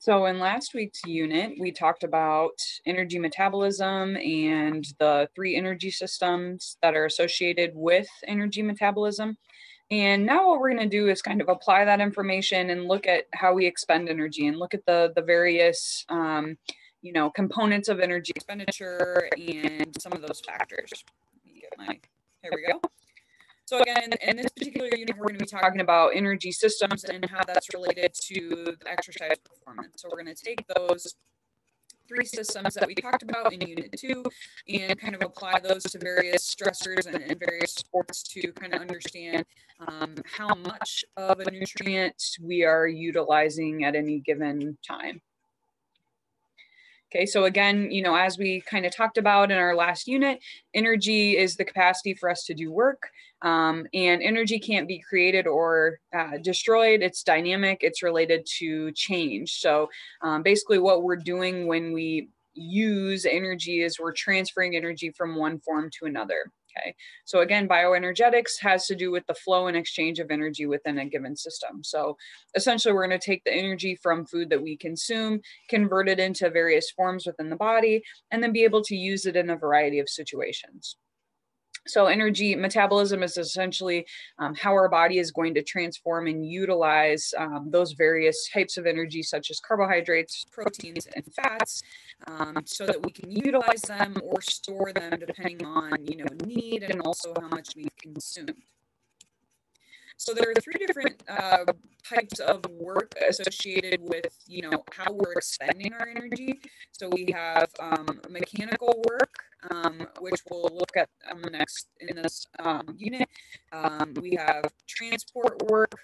So in last week's unit, we talked about energy metabolism and the three energy systems that are associated with energy metabolism. And now what we're going to do is kind of apply that information and look at how we expend energy and look at the, the various, um, you know, components of energy expenditure and some of those factors. Here we go. So again, in this particular unit, we're going to be talking about energy systems and how that's related to the exercise performance. So we're going to take those three systems that we talked about in unit two and kind of apply those to various stressors and, and various sports to kind of understand um, how much of a nutrient we are utilizing at any given time. Okay, so again, you know, as we kind of talked about in our last unit, energy is the capacity for us to do work. Um, and energy can't be created or uh, destroyed. It's dynamic, it's related to change. So um, basically, what we're doing when we use energy is we're transferring energy from one form to another. Okay, so again, bioenergetics has to do with the flow and exchange of energy within a given system. So essentially, we're going to take the energy from food that we consume, convert it into various forms within the body, and then be able to use it in a variety of situations. So energy metabolism is essentially um, how our body is going to transform and utilize um, those various types of energy, such as carbohydrates, proteins, and fats, um, so that we can utilize them or store them depending on you know need and also how much we've consumed. So there are three different uh, types of work associated with, you know, how we're expending our energy. So we have um, mechanical work, um, which we'll look at um, next in this um, unit. Um, we have transport work,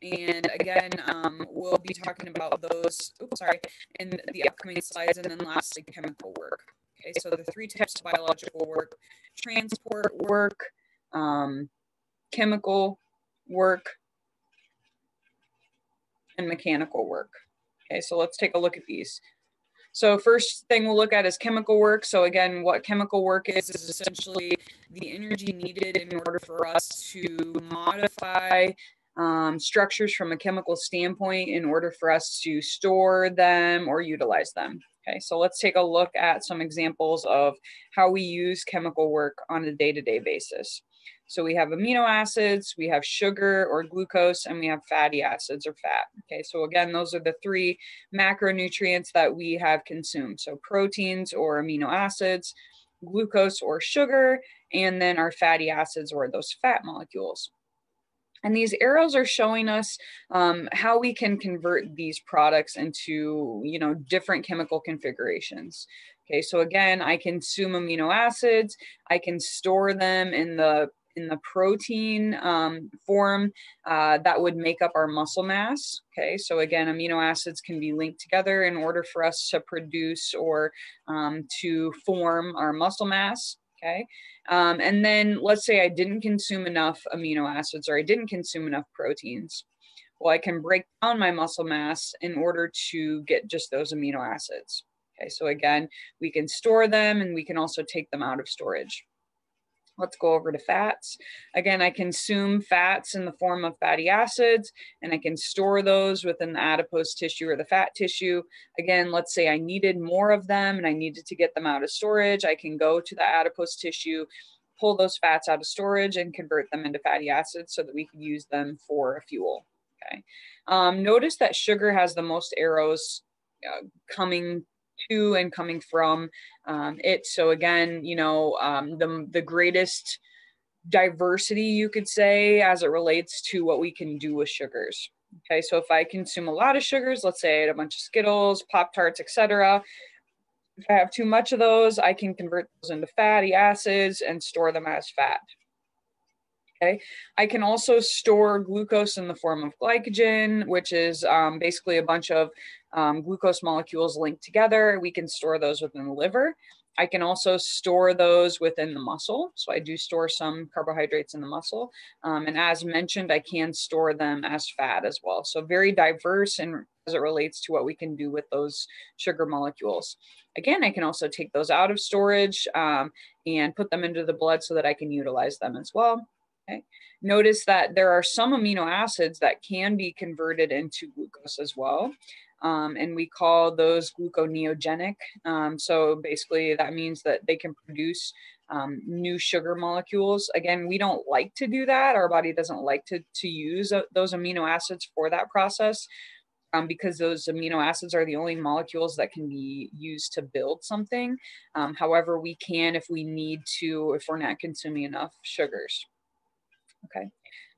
and again, um, we'll be talking about those, oops, sorry, in the upcoming slides, and then lastly, chemical work. Okay, so the three types of biological work, transport work, um, chemical work, and mechanical work. Okay, so let's take a look at these. So first thing we'll look at is chemical work. So again, what chemical work is, is essentially the energy needed in order for us to modify um, structures from a chemical standpoint in order for us to store them or utilize them. Okay, so let's take a look at some examples of how we use chemical work on a day-to-day -day basis. So we have amino acids, we have sugar or glucose, and we have fatty acids or fat. Okay, so again, those are the three macronutrients that we have consumed. So proteins or amino acids, glucose or sugar, and then our fatty acids or those fat molecules. And these arrows are showing us um, how we can convert these products into, you know, different chemical configurations. Okay, so again, I consume amino acids, I can store them in the in the protein um, form uh, that would make up our muscle mass. Okay, so again, amino acids can be linked together in order for us to produce or um, to form our muscle mass. Okay, um, and then let's say I didn't consume enough amino acids or I didn't consume enough proteins. Well, I can break down my muscle mass in order to get just those amino acids. Okay, so again, we can store them and we can also take them out of storage. Let's go over to fats. Again, I consume fats in the form of fatty acids, and I can store those within the adipose tissue or the fat tissue. Again, let's say I needed more of them and I needed to get them out of storage. I can go to the adipose tissue, pull those fats out of storage and convert them into fatty acids so that we can use them for a fuel. Okay. Um, notice that sugar has the most arrows uh, coming to and coming from um, it. So again, you know, um, the the greatest diversity you could say as it relates to what we can do with sugars. Okay, so if I consume a lot of sugars, let's say I had a bunch of Skittles, Pop Tarts, etc. If I have too much of those, I can convert those into fatty acids and store them as fat. Okay. I can also store glucose in the form of glycogen, which is um, basically a bunch of um, glucose molecules linked together. We can store those within the liver. I can also store those within the muscle. So I do store some carbohydrates in the muscle. Um, and as mentioned, I can store them as fat as well. So very diverse and as it relates to what we can do with those sugar molecules. Again, I can also take those out of storage um, and put them into the blood so that I can utilize them as well. Okay. Notice that there are some amino acids that can be converted into glucose as well. Um, and we call those gluconeogenic. Um, so basically, that means that they can produce um, new sugar molecules. Again, we don't like to do that. Our body doesn't like to, to use uh, those amino acids for that process. Um, because those amino acids are the only molecules that can be used to build something. Um, however, we can if we need to, if we're not consuming enough sugars. Okay,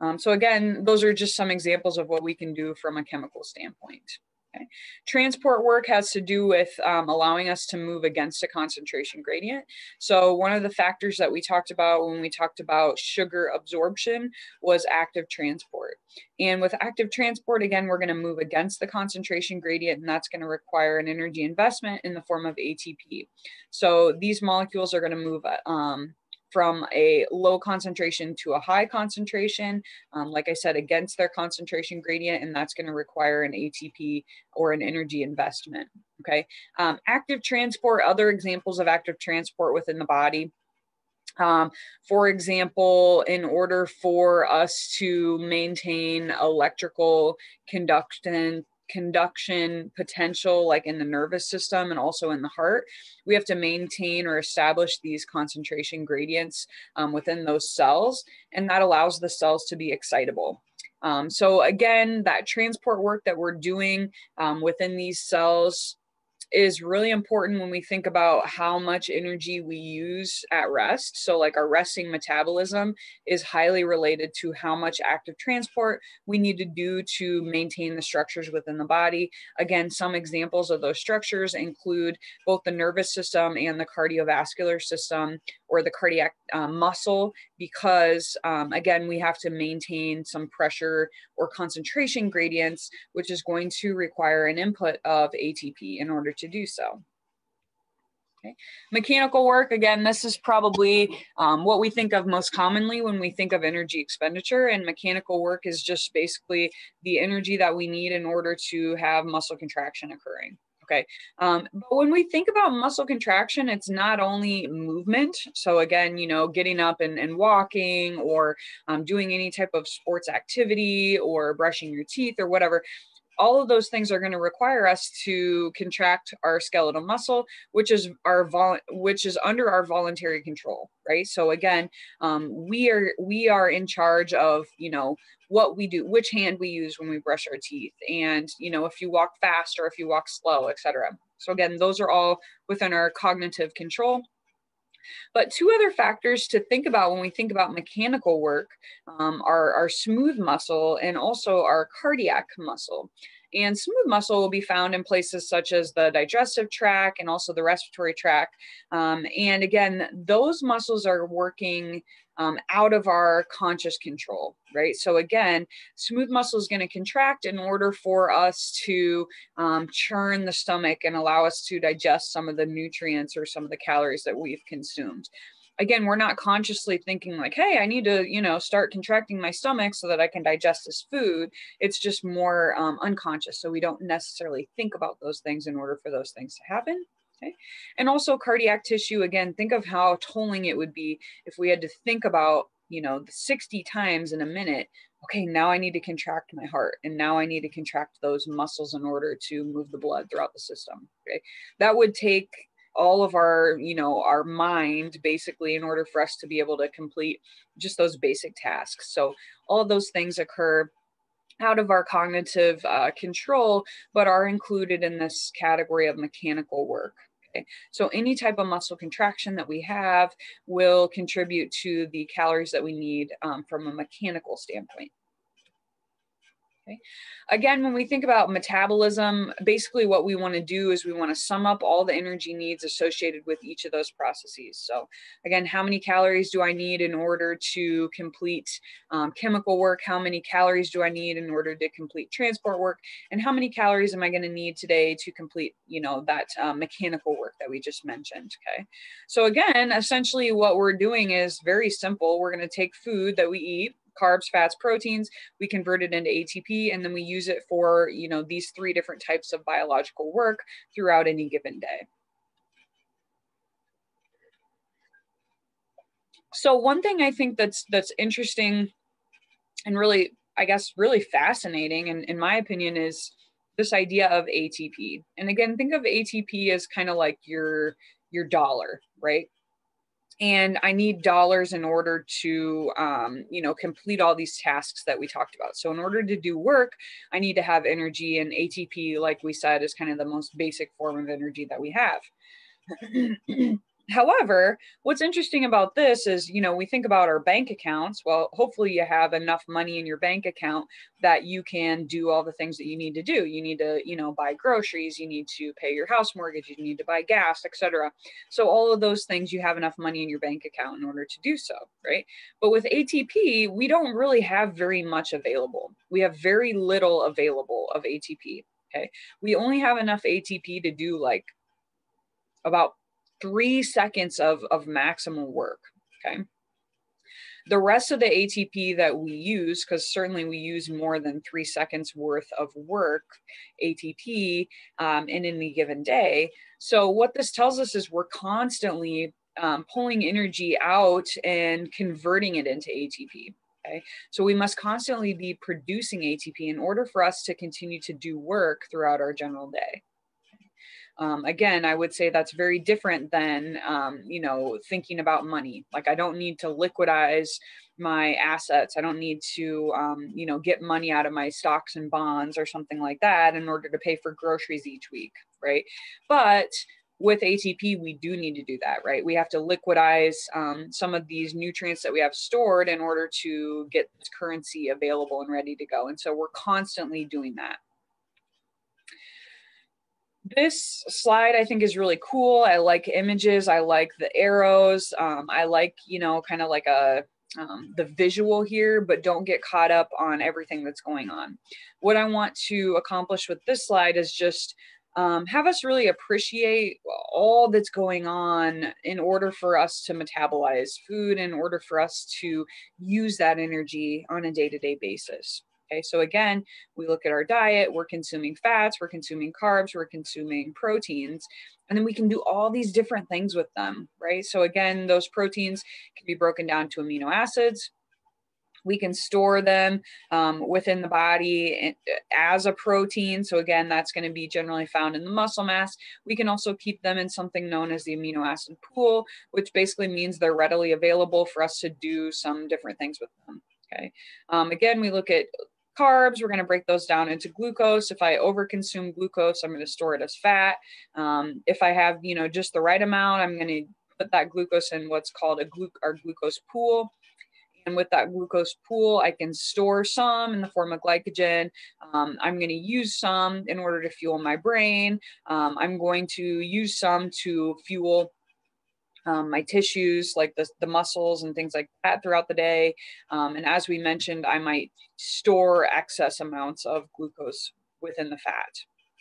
um, so again, those are just some examples of what we can do from a chemical standpoint. Okay. Transport work has to do with um, allowing us to move against a concentration gradient. So one of the factors that we talked about when we talked about sugar absorption was active transport. And with active transport, again, we're gonna move against the concentration gradient and that's gonna require an energy investment in the form of ATP. So these molecules are gonna move um, from a low concentration to a high concentration, um, like I said, against their concentration gradient, and that's going to require an ATP or an energy investment. Okay. Um, active transport, other examples of active transport within the body. Um, for example, in order for us to maintain electrical conductance conduction potential like in the nervous system and also in the heart we have to maintain or establish these concentration gradients um, within those cells and that allows the cells to be excitable. Um, so again that transport work that we're doing um, within these cells is really important when we think about how much energy we use at rest. So, like our resting metabolism is highly related to how much active transport we need to do to maintain the structures within the body. Again, some examples of those structures include both the nervous system and the cardiovascular system or the cardiac um, muscle, because um, again, we have to maintain some pressure or concentration gradients, which is going to require an input of ATP in order to do so. Okay. Mechanical work, again, this is probably um, what we think of most commonly when we think of energy expenditure. And mechanical work is just basically the energy that we need in order to have muscle contraction occurring. Okay. Um, but when we think about muscle contraction, it's not only movement. So, again, you know, getting up and, and walking or um, doing any type of sports activity or brushing your teeth or whatever all of those things are going to require us to contract our skeletal muscle which is our vol which is under our voluntary control right so again um, we are we are in charge of you know what we do which hand we use when we brush our teeth and you know if you walk fast or if you walk slow etc so again those are all within our cognitive control but two other factors to think about when we think about mechanical work um, are our smooth muscle and also our cardiac muscle. And smooth muscle will be found in places such as the digestive tract and also the respiratory tract. Um, and again, those muscles are working um, out of our conscious control, right? So again, smooth muscle is going to contract in order for us to um, churn the stomach and allow us to digest some of the nutrients or some of the calories that we've consumed. Again, we're not consciously thinking like, hey, I need to, you know, start contracting my stomach so that I can digest this food. It's just more um, unconscious. So we don't necessarily think about those things in order for those things to happen. Okay. And also cardiac tissue, again, think of how tolling it would be if we had to think about, you know, the 60 times in a minute. Okay, now I need to contract my heart and now I need to contract those muscles in order to move the blood throughout the system. Okay. That would take all of our, you know, our mind basically in order for us to be able to complete just those basic tasks. So all of those things occur out of our cognitive uh, control, but are included in this category of mechanical work. So any type of muscle contraction that we have will contribute to the calories that we need um, from a mechanical standpoint. Okay. Again, when we think about metabolism, basically what we want to do is we want to sum up all the energy needs associated with each of those processes. So again, how many calories do I need in order to complete um, chemical work? How many calories do I need in order to complete transport work? And how many calories am I going to need today to complete, you know, that uh, mechanical work that we just mentioned, okay? So again, essentially what we're doing is very simple. We're going to take food that we eat, carbs, fats, proteins, we convert it into ATP, and then we use it for, you know, these three different types of biological work throughout any given day. So one thing I think that's that's interesting and really, I guess, really fascinating, and in my opinion, is this idea of ATP. And again, think of ATP as kind of like your your dollar, right? And I need dollars in order to, um, you know, complete all these tasks that we talked about. So in order to do work, I need to have energy, and ATP, like we said, is kind of the most basic form of energy that we have. However, what's interesting about this is, you know, we think about our bank accounts. Well, hopefully you have enough money in your bank account that you can do all the things that you need to do. You need to, you know, buy groceries, you need to pay your house mortgage, you need to buy gas, etc. So all of those things you have enough money in your bank account in order to do so, right? But with ATP, we don't really have very much available. We have very little available of ATP, okay? We only have enough ATP to do like about three seconds of, of maximum work. Okay. The rest of the ATP that we use, because certainly we use more than three seconds worth of work, ATP, um, in any given day. So, what this tells us is we're constantly um, pulling energy out and converting it into ATP. Okay. So, we must constantly be producing ATP in order for us to continue to do work throughout our general day. Um, again, I would say that's very different than, um, you know, thinking about money. Like I don't need to liquidize my assets. I don't need to, um, you know, get money out of my stocks and bonds or something like that in order to pay for groceries each week, right? But with ATP, we do need to do that, right? We have to liquidize um, some of these nutrients that we have stored in order to get this currency available and ready to go. And so we're constantly doing that this slide I think is really cool. I like images. I like the arrows. Um, I like, you know, kind of like a um, the visual here, but don't get caught up on everything that's going on. What I want to accomplish with this slide is just um, have us really appreciate all that's going on in order for us to metabolize food, in order for us to use that energy on a day to day basis. Okay, so again, we look at our diet, we're consuming fats, we're consuming carbs, we're consuming proteins, and then we can do all these different things with them, right? So again, those proteins can be broken down to amino acids. We can store them um, within the body uh, as a protein. So, again, that's going to be generally found in the muscle mass. We can also keep them in something known as the amino acid pool, which basically means they're readily available for us to do some different things with them. Okay. Um, again, we look at carbs, we're going to break those down into glucose. If I overconsume glucose, I'm going to store it as fat. Um, if I have, you know, just the right amount, I'm going to put that glucose in what's called a glu- our glucose pool. And with that glucose pool, I can store some in the form of glycogen. Um, I'm going to use some in order to fuel my brain. Um, I'm going to use some to fuel um, my tissues, like the, the muscles and things like that throughout the day. Um, and as we mentioned, I might store excess amounts of glucose within the fat.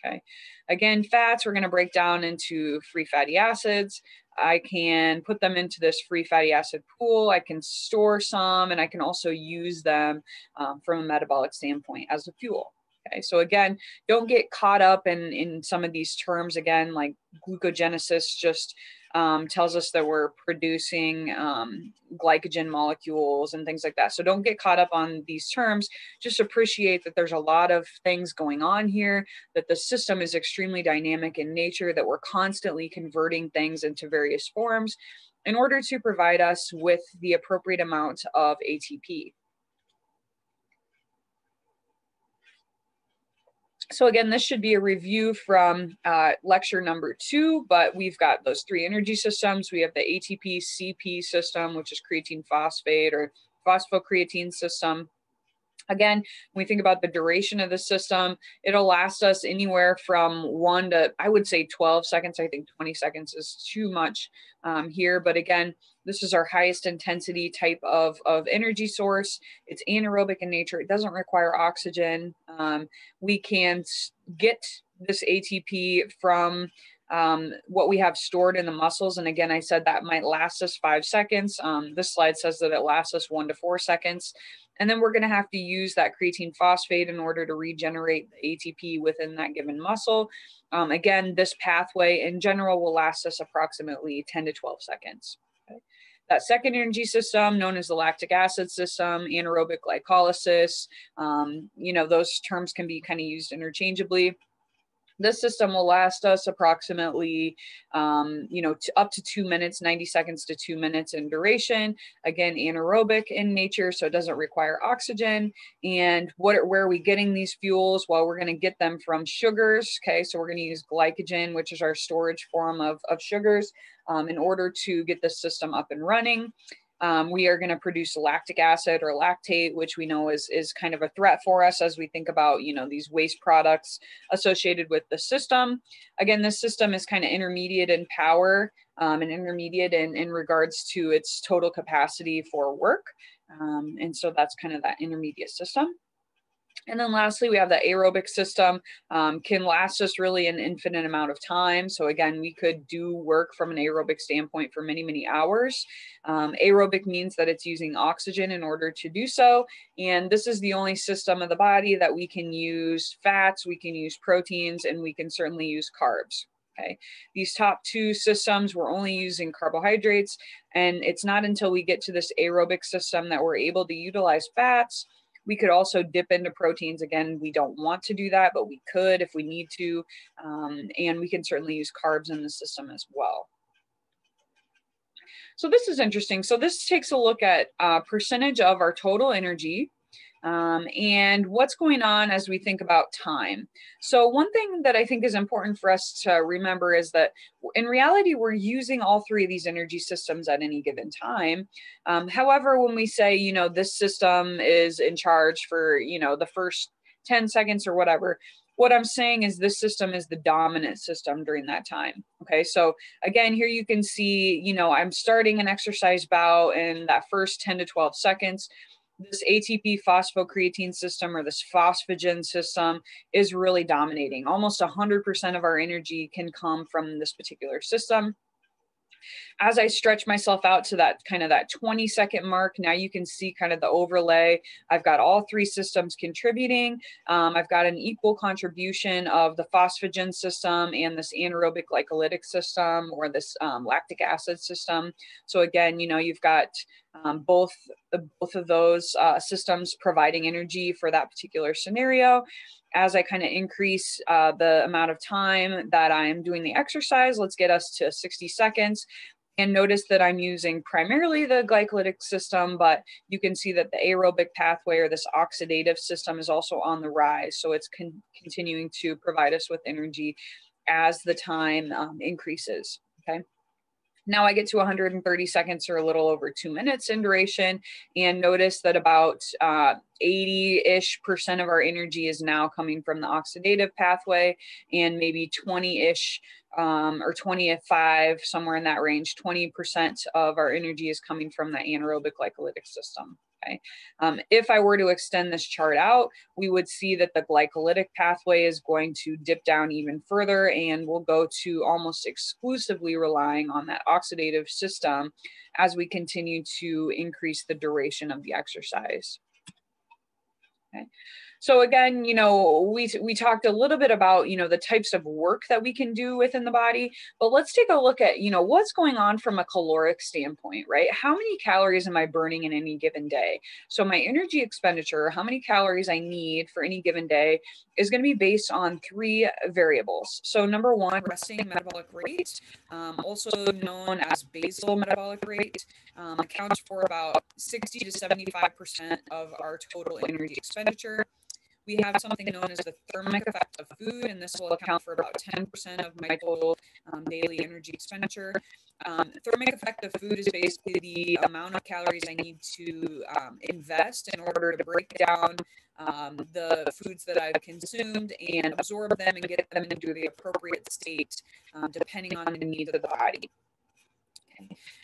Okay. Again, fats we're going to break down into free fatty acids. I can put them into this free fatty acid pool. I can store some and I can also use them um, from a metabolic standpoint as a fuel. Okay, so again, don't get caught up in, in some of these terms again, like glucogenesis just um, tells us that we're producing um, glycogen molecules and things like that. So don't get caught up on these terms. Just appreciate that there's a lot of things going on here, that the system is extremely dynamic in nature, that we're constantly converting things into various forms in order to provide us with the appropriate amount of ATP. So again, this should be a review from uh, lecture number two, but we've got those three energy systems. We have the ATP CP system, which is creatine phosphate or phosphocreatine system. Again, when we think about the duration of the system, it'll last us anywhere from one to, I would say 12 seconds. I think 20 seconds is too much um, here. But again, this is our highest intensity type of, of energy source. It's anaerobic in nature. It doesn't require oxygen. Um, we can get this ATP from um, what we have stored in the muscles. And again, I said that might last us five seconds. Um, this slide says that it lasts us one to four seconds. And then we're going to have to use that creatine phosphate in order to regenerate the ATP within that given muscle. Um, again, this pathway in general will last us approximately 10 to 12 seconds. that second energy system known as the lactic acid system, anaerobic glycolysis. Um, you know, those terms can be kind of used interchangeably. This system will last us approximately, um, you know, up to two minutes, 90 seconds to two minutes in duration. Again, anaerobic in nature, so it doesn't require oxygen. And what, where are we getting these fuels? Well, we're going to get them from sugars. Okay, so we're going to use glycogen, which is our storage form of, of sugars, um, in order to get the system up and running um, we are going to produce lactic acid or lactate, which we know is, is kind of a threat for us as we think about, you know, these waste products associated with the system. Again, this system is kind of intermediate in power um, and intermediate in, in regards to its total capacity for work. Um, and so that's kind of that intermediate system. And then lastly, we have the aerobic system um, can last us really an infinite amount of time. So again, we could do work from an aerobic standpoint for many, many hours. Um, aerobic means that it's using oxygen in order to do so. And this is the only system of the body that we can use fats, we can use proteins, and we can certainly use carbs. Okay, these top two systems, we're only using carbohydrates, and it's not until we get to this aerobic system that we're able to utilize fats, we could also dip into proteins. Again, we don't want to do that, but we could if we need to. Um, and we can certainly use carbs in the system as well. So this is interesting. So this takes a look at uh, percentage of our total energy um, and what's going on as we think about time. So, one thing that I think is important for us to remember is that in reality, we're using all three of these energy systems at any given time. Um, however, when we say, you know, this system is in charge for, you know, the first 10 seconds or whatever, what I'm saying is this system is the dominant system during that time. Okay, so again, here you can see, you know, I'm starting an exercise bout in that first 10 to 12 seconds this ATP phosphocreatine system or this phosphagen system is really dominating. Almost 100% of our energy can come from this particular system. As I stretch myself out to that kind of that 20 second mark, now you can see kind of the overlay. I've got all three systems contributing. Um, I've got an equal contribution of the phosphagen system and this anaerobic glycolytic system or this um, lactic acid system. So again, you know, you've got um, both both of those uh, systems providing energy for that particular scenario as I kind of increase uh, the amount of time that I'm doing the exercise, let's get us to 60 seconds. And notice that I'm using primarily the glycolytic system, but you can see that the aerobic pathway or this oxidative system is also on the rise. So it's con continuing to provide us with energy as the time um, increases. Okay. Now I get to 130 seconds or a little over two minutes in duration and notice that about 80-ish uh, percent of our energy is now coming from the oxidative pathway and maybe 20-ish um, or 25, somewhere in that range, 20% of our energy is coming from the anaerobic glycolytic system. Okay. Um, if I were to extend this chart out, we would see that the glycolytic pathway is going to dip down even further and we'll go to almost exclusively relying on that oxidative system as we continue to increase the duration of the exercise. Okay. So again, you know, we we talked a little bit about, you know, the types of work that we can do within the body, but let's take a look at, you know, what's going on from a caloric standpoint, right? How many calories am I burning in any given day? So my energy expenditure, how many calories I need for any given day is going to be based on three variables. So number one, resting metabolic rate, um, also known as basal metabolic rate, um, accounts for about 60 to 75% of our total energy expenditure we have something known as the thermic effect of food, and this will account for about 10% of my total um, daily energy expenditure. Um, thermic effect of food is basically the amount of calories I need to um, invest in order to break down um, the foods that I've consumed and absorb them and get them into the appropriate state, um, depending on the needs of the body.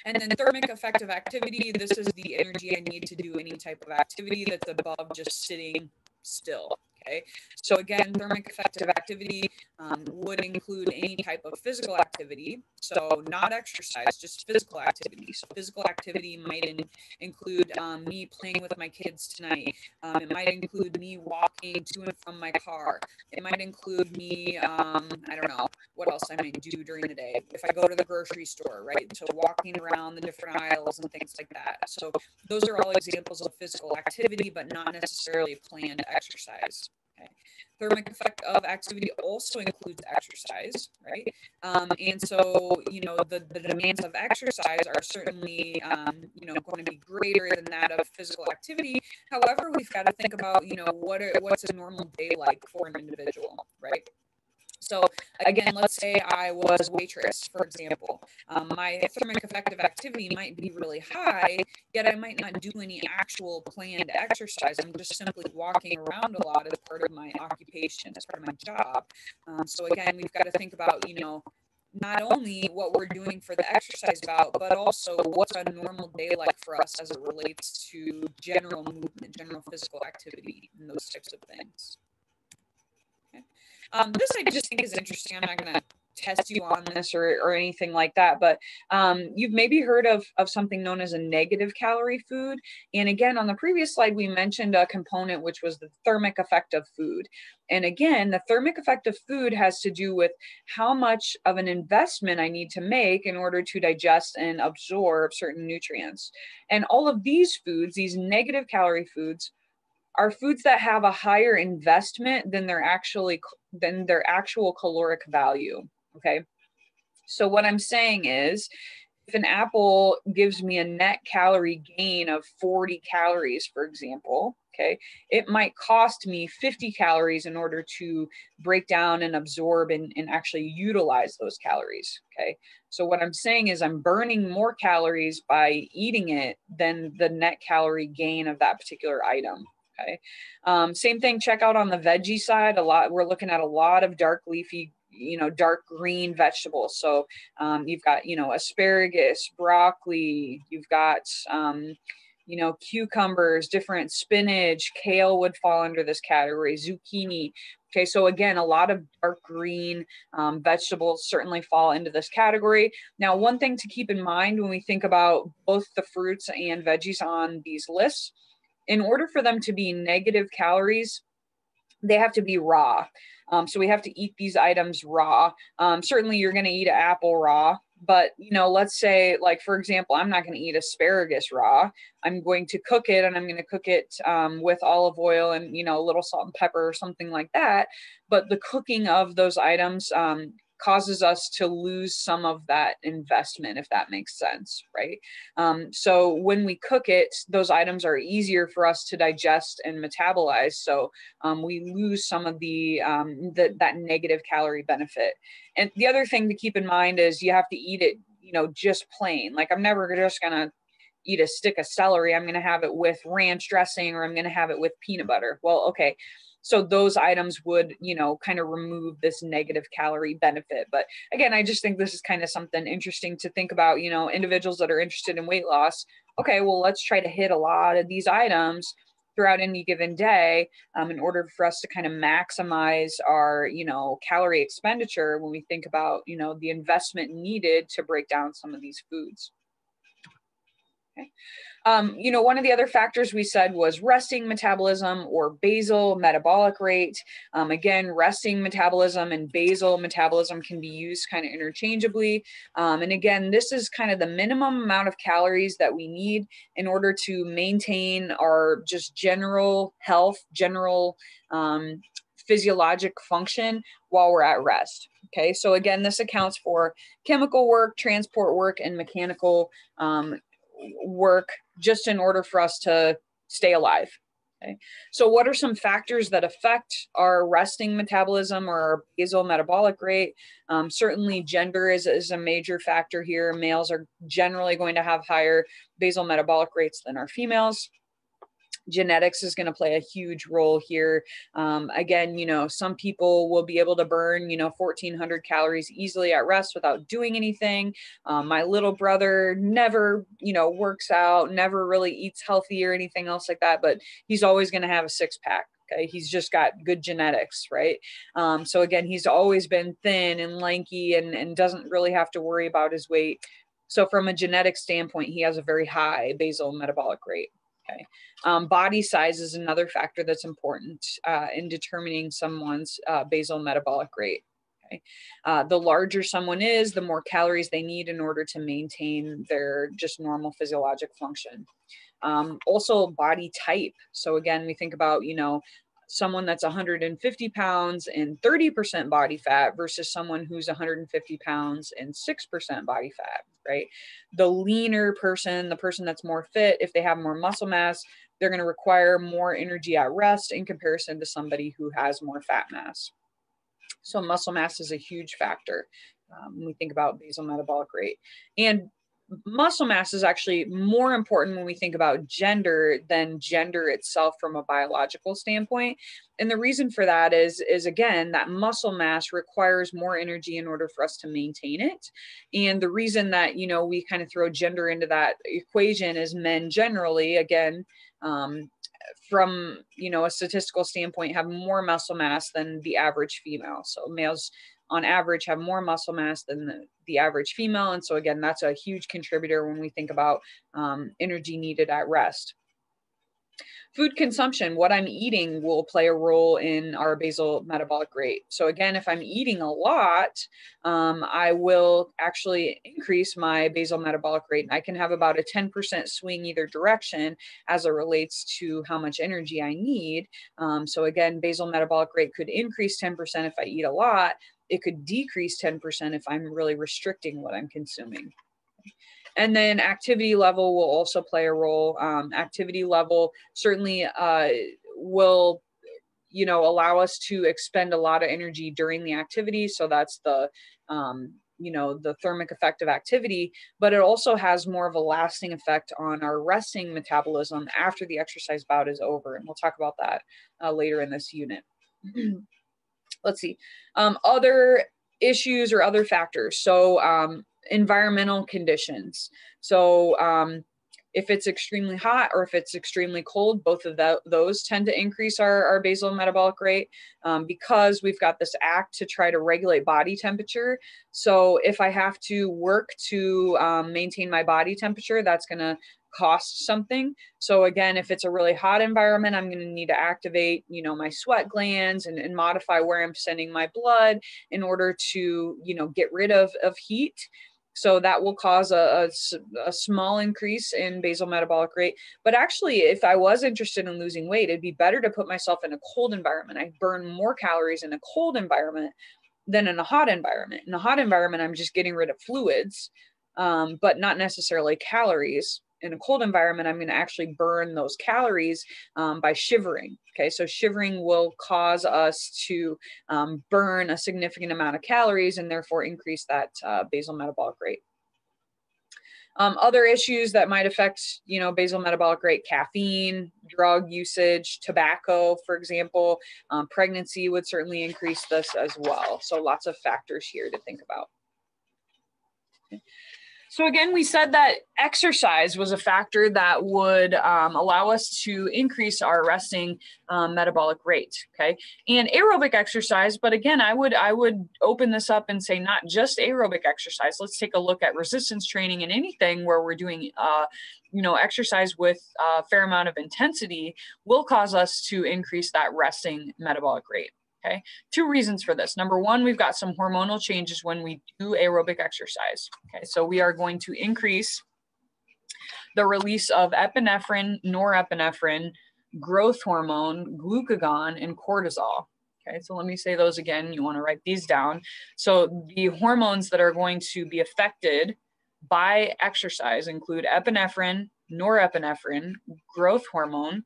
And then thermic effect of activity, this is the energy I need to do any type of activity that's above just sitting still. Okay, so again, thermic effective activity um, would include any type of physical activity. So not exercise, just physical activity. So physical activity might in, include um, me playing with my kids tonight. Um, it might include me walking to and from my car. It might include me, um, I don't know, what else I might do during the day. If I go to the grocery store, right? So walking around the different aisles and things like that. So those are all examples of physical activity, but not necessarily planned exercise. Thermic effect of activity also includes exercise, right? Um, and so, you know, the, the demands of exercise are certainly, um, you know, going to be greater than that of physical activity. However, we've got to think about, you know, what are, what's a normal day like for an individual, right? So again, let's say I was waitress, for example. Um, my thermic effective activity might be really high, yet I might not do any actual planned exercise. I'm just simply walking around a lot as part of my occupation, as part of my job. Um, so again, we've got to think about, you know, not only what we're doing for the exercise bout, but also what's a normal day like for us as it relates to general movement, general physical activity, and those types of things. Um, this I just think is interesting. I'm not going to test you on this or, or anything like that, but um, you've maybe heard of, of something known as a negative calorie food. And again, on the previous slide, we mentioned a component which was the thermic effect of food. And again, the thermic effect of food has to do with how much of an investment I need to make in order to digest and absorb certain nutrients. And all of these foods, these negative calorie foods, are foods that have a higher investment than they're actually than their actual caloric value okay? So what i'm saying is if an apple gives me a net calorie gain of 40 calories for example okay it might cost me 50 calories in order to break down and absorb and, and actually utilize those calories okay? So what i'm saying is i'm burning more calories by eating it than the net calorie gain of that particular item Okay. Um, same thing, check out on the veggie side. A lot, we're looking at a lot of dark leafy, you know, dark green vegetables. So um, you've got, you know, asparagus, broccoli, you've got, um, you know, cucumbers, different spinach, kale would fall under this category, zucchini. Okay, so again, a lot of dark green um, vegetables certainly fall into this category. Now, one thing to keep in mind when we think about both the fruits and veggies on these lists in order for them to be negative calories, they have to be raw. Um, so we have to eat these items raw. Um, certainly, you're going to eat an apple raw, but you know, let's say, like for example, I'm not going to eat asparagus raw. I'm going to cook it, and I'm going to cook it um, with olive oil and you know a little salt and pepper or something like that. But the cooking of those items um, causes us to lose some of that investment, if that makes sense, right? Um, so when we cook it, those items are easier for us to digest and metabolize. So um, we lose some of the, um, the that negative calorie benefit. And the other thing to keep in mind is you have to eat it, you know, just plain. Like I'm never just gonna eat a stick of celery. I'm gonna have it with ranch dressing or I'm gonna have it with peanut butter. Well, okay so those items would you know kind of remove this negative calorie benefit but again i just think this is kind of something interesting to think about you know individuals that are interested in weight loss. Okay well let's try to hit a lot of these items throughout any given day um, in order for us to kind of maximize our you know calorie expenditure when we think about you know the investment needed to break down some of these foods um, you know, one of the other factors we said was resting metabolism or basal metabolic rate. Um, again, resting metabolism and basal metabolism can be used kind of interchangeably. Um, and again, this is kind of the minimum amount of calories that we need in order to maintain our just general health, general um, physiologic function while we're at rest. Okay, so again, this accounts for chemical work, transport work, and mechanical um, work just in order for us to stay alive. Okay. So, what are some factors that affect our resting metabolism or our basal metabolic rate? Um, certainly, gender is, is a major factor here. Males are generally going to have higher basal metabolic rates than our females genetics is going to play a huge role here. Um, again, you know, some people will be able to burn, you know, 1400 calories easily at rest without doing anything. Um, my little brother never, you know, works out, never really eats healthy or anything else like that, but he's always going to have a six pack. Okay, he's just got good genetics, right? Um, so again, he's always been thin and lanky and, and doesn't really have to worry about his weight. So from a genetic standpoint, he has a very high basal metabolic rate. Okay. Um, body size is another factor that's important uh, in determining someone's uh, basal metabolic rate. Okay. Uh, the larger someone is, the more calories they need in order to maintain their just normal physiologic function. Um, also, body type. So, again, we think about, you know, someone that's 150 pounds and 30% body fat versus someone who's 150 pounds and 6% body fat, right? The leaner person, the person that's more fit, if they have more muscle mass, they're going to require more energy at rest in comparison to somebody who has more fat mass. So muscle mass is a huge factor um, when we think about basal metabolic rate. And muscle mass is actually more important when we think about gender than gender itself from a biological standpoint. And the reason for that is is again that muscle mass requires more energy in order for us to maintain it. And the reason that you know we kind of throw gender into that equation is men generally again um, from you know a statistical standpoint have more muscle mass than the average female. So males on average have more muscle mass than the, the average female. And so again, that's a huge contributor when we think about um, energy needed at rest. Food consumption, what I'm eating will play a role in our basal metabolic rate. So again, if I'm eating a lot, um, I will actually increase my basal metabolic rate. And I can have about a 10% swing either direction as it relates to how much energy I need. Um, so again, basal metabolic rate could increase 10% if I eat a lot, it could decrease 10% if I'm really restricting what I'm consuming. And then activity level will also play a role. Um, activity level certainly uh, will, you know, allow us to expend a lot of energy during the activity. So that's the, um, you know, the thermic effect of activity, but it also has more of a lasting effect on our resting metabolism after the exercise bout is over. And we'll talk about that uh, later in this unit. let's see, um, other issues or other factors. So um, environmental conditions. So um, if it's extremely hot or if it's extremely cold, both of those tend to increase our, our basal metabolic rate um, because we've got this act to try to regulate body temperature. So if I have to work to um, maintain my body temperature, that's going to cost something. So again, if it's a really hot environment, I'm going to need to activate, you know, my sweat glands and, and modify where I'm sending my blood in order to, you know, get rid of, of heat. So that will cause a, a, a, small increase in basal metabolic rate. But actually, if I was interested in losing weight, it'd be better to put myself in a cold environment. I burn more calories in a cold environment than in a hot environment. In a hot environment, I'm just getting rid of fluids, um, but not necessarily calories in a cold environment, I'm going to actually burn those calories um, by shivering. Okay, so shivering will cause us to um, burn a significant amount of calories and therefore increase that uh, basal metabolic rate. Um, other issues that might affect, you know, basal metabolic rate, caffeine, drug usage, tobacco, for example, um, pregnancy would certainly increase this as well. So lots of factors here to think about. Okay. So again, we said that exercise was a factor that would um, allow us to increase our resting um, metabolic rate. Okay, and aerobic exercise. But again, I would I would open this up and say not just aerobic exercise. Let's take a look at resistance training and anything where we're doing. Uh, you know, exercise with a fair amount of intensity will cause us to increase that resting metabolic rate. Okay, two reasons for this. Number one, we've got some hormonal changes when we do aerobic exercise. Okay, so we are going to increase the release of epinephrine, norepinephrine, growth hormone, glucagon, and cortisol. Okay, so let me say those again. You want to write these down. So the hormones that are going to be affected by exercise include epinephrine, norepinephrine, growth hormone,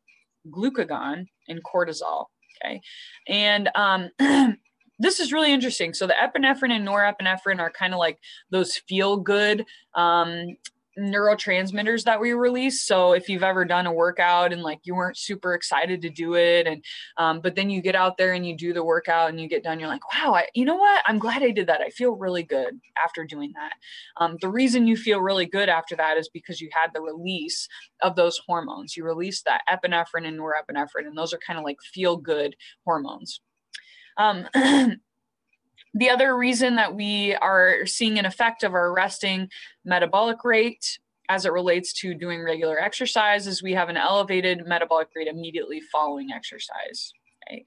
glucagon, and cortisol. Okay. And um, this is really interesting. So the epinephrine and norepinephrine are kind of like those feel good um, neurotransmitters that we release. So if you've ever done a workout and like you weren't super excited to do it, and um, but then you get out there and you do the workout and you get done, you're like, wow, I, you know what? I'm glad I did that. I feel really good after doing that. Um, the reason you feel really good after that is because you had the release of those hormones. You release that epinephrine and norepinephrine, and those are kind of like feel good hormones. Um, The other reason that we are seeing an effect of our resting metabolic rate as it relates to doing regular exercise is we have an elevated metabolic rate immediately following exercise.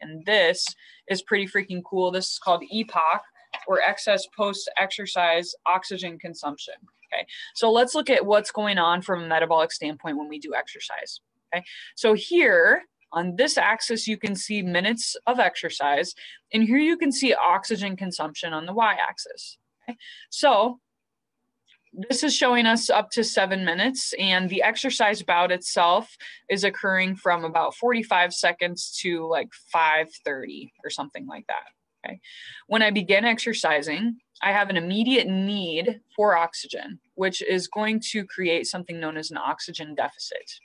And this is pretty freaking cool. This is called EPOC or excess post exercise oxygen consumption. Okay, so let's look at what's going on from a metabolic standpoint when we do exercise. Okay, so here on this axis, you can see minutes of exercise, and here you can see oxygen consumption on the y-axis. Okay? So this is showing us up to seven minutes, and the exercise bout itself is occurring from about 45 seconds to like 5.30 or something like that. Okay. When I begin exercising, I have an immediate need for oxygen, which is going to create something known as an oxygen deficit.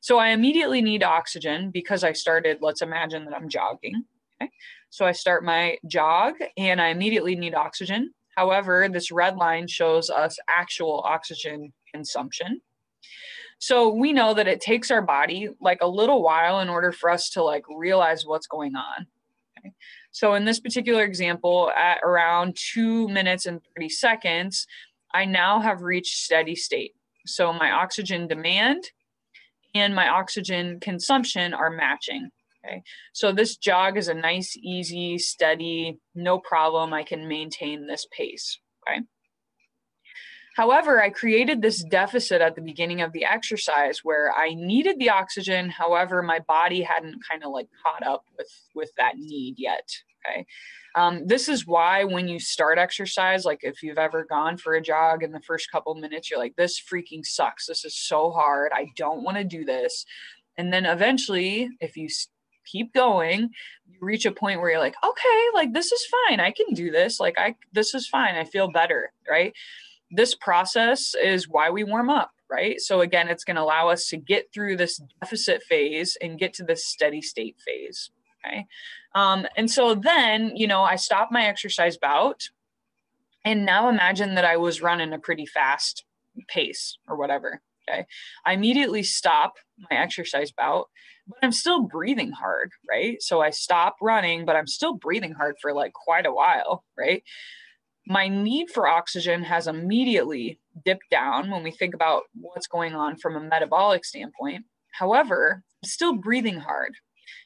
So I immediately need oxygen because I started, let's imagine that I'm jogging. Okay. So I start my jog and I immediately need oxygen. However, this red line shows us actual oxygen consumption. So we know that it takes our body like a little while in order for us to like realize what's going on. Okay. So in this particular example, at around two minutes and 30 seconds, I now have reached steady state. So my oxygen demand and my oxygen consumption are matching. Okay. So this jog is a nice, easy, steady, no problem. I can maintain this pace. Okay. However, I created this deficit at the beginning of the exercise where I needed the oxygen. However, my body hadn't kind of like caught up with with that need yet. Okay. Um, this is why when you start exercise, like if you've ever gone for a jog in the first couple minutes, you're like, this freaking sucks. This is so hard. I don't want to do this. And then eventually, if you keep going, you reach a point where you're like, okay, like this is fine. I can do this. Like I, this is fine. I feel better. Right. This process is why we warm up. Right. So again, it's going to allow us to get through this deficit phase and get to this steady state phase. Okay. Um, and so then, you know, I stopped my exercise bout. And now imagine that I was running a pretty fast pace or whatever. Okay. I immediately stop my exercise bout, but I'm still breathing hard. Right. So I stop running, but I'm still breathing hard for like quite a while. Right. My need for oxygen has immediately dipped down when we think about what's going on from a metabolic standpoint. However, I'm still breathing hard.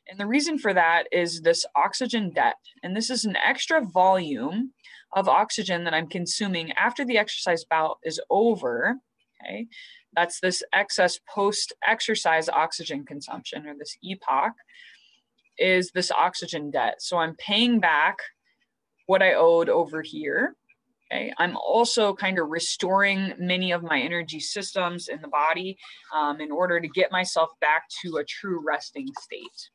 And the reason for that is this oxygen debt. And this is an extra volume of oxygen that I'm consuming after the exercise bout is over. Okay. That's this excess post exercise oxygen consumption or this EPOC is this oxygen debt. So I'm paying back what I owed over here. Okay. I'm also kind of restoring many of my energy systems in the body um, in order to get myself back to a true resting state.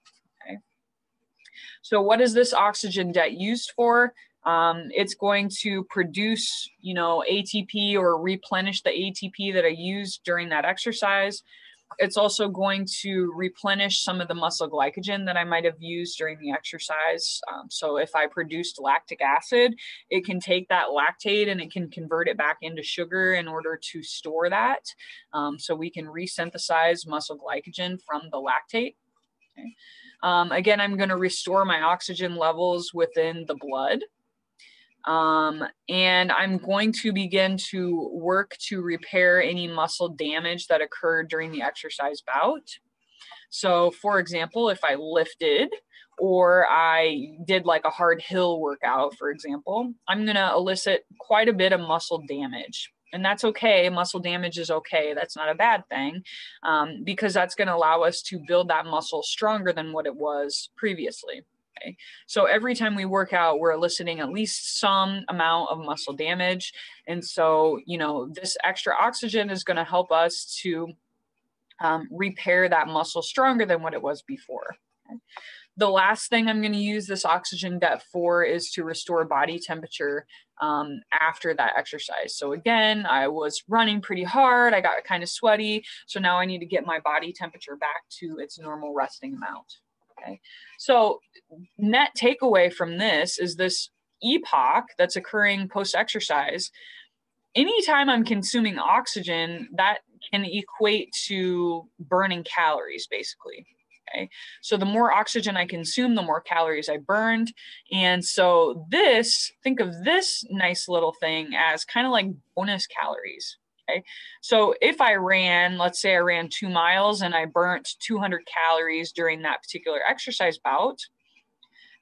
So what is this oxygen debt used for? Um, it's going to produce, you know, ATP or replenish the ATP that I used during that exercise. It's also going to replenish some of the muscle glycogen that I might have used during the exercise. Um, so if I produced lactic acid, it can take that lactate and it can convert it back into sugar in order to store that. Um, so we can resynthesize muscle glycogen from the lactate. Okay. Um, again, I'm going to restore my oxygen levels within the blood. Um, and I'm going to begin to work to repair any muscle damage that occurred during the exercise bout. So, for example, if I lifted or I did like a hard hill workout, for example, I'm going to elicit quite a bit of muscle damage and that's okay muscle damage is okay that's not a bad thing um, because that's going to allow us to build that muscle stronger than what it was previously okay so every time we work out we're eliciting at least some amount of muscle damage and so you know this extra oxygen is going to help us to um, repair that muscle stronger than what it was before okay? The last thing I'm going to use this oxygen debt for is to restore body temperature um, after that exercise. So again, I was running pretty hard. I got kind of sweaty. So now I need to get my body temperature back to its normal resting amount. Okay. So net takeaway from this is this EPOC that's occurring post exercise. Anytime I'm consuming oxygen, that can equate to burning calories basically. So the more oxygen I consume, the more calories I burned. And so this, think of this nice little thing as kind of like bonus calories. Okay. So if I ran, let's say I ran two miles and I burnt 200 calories during that particular exercise bout,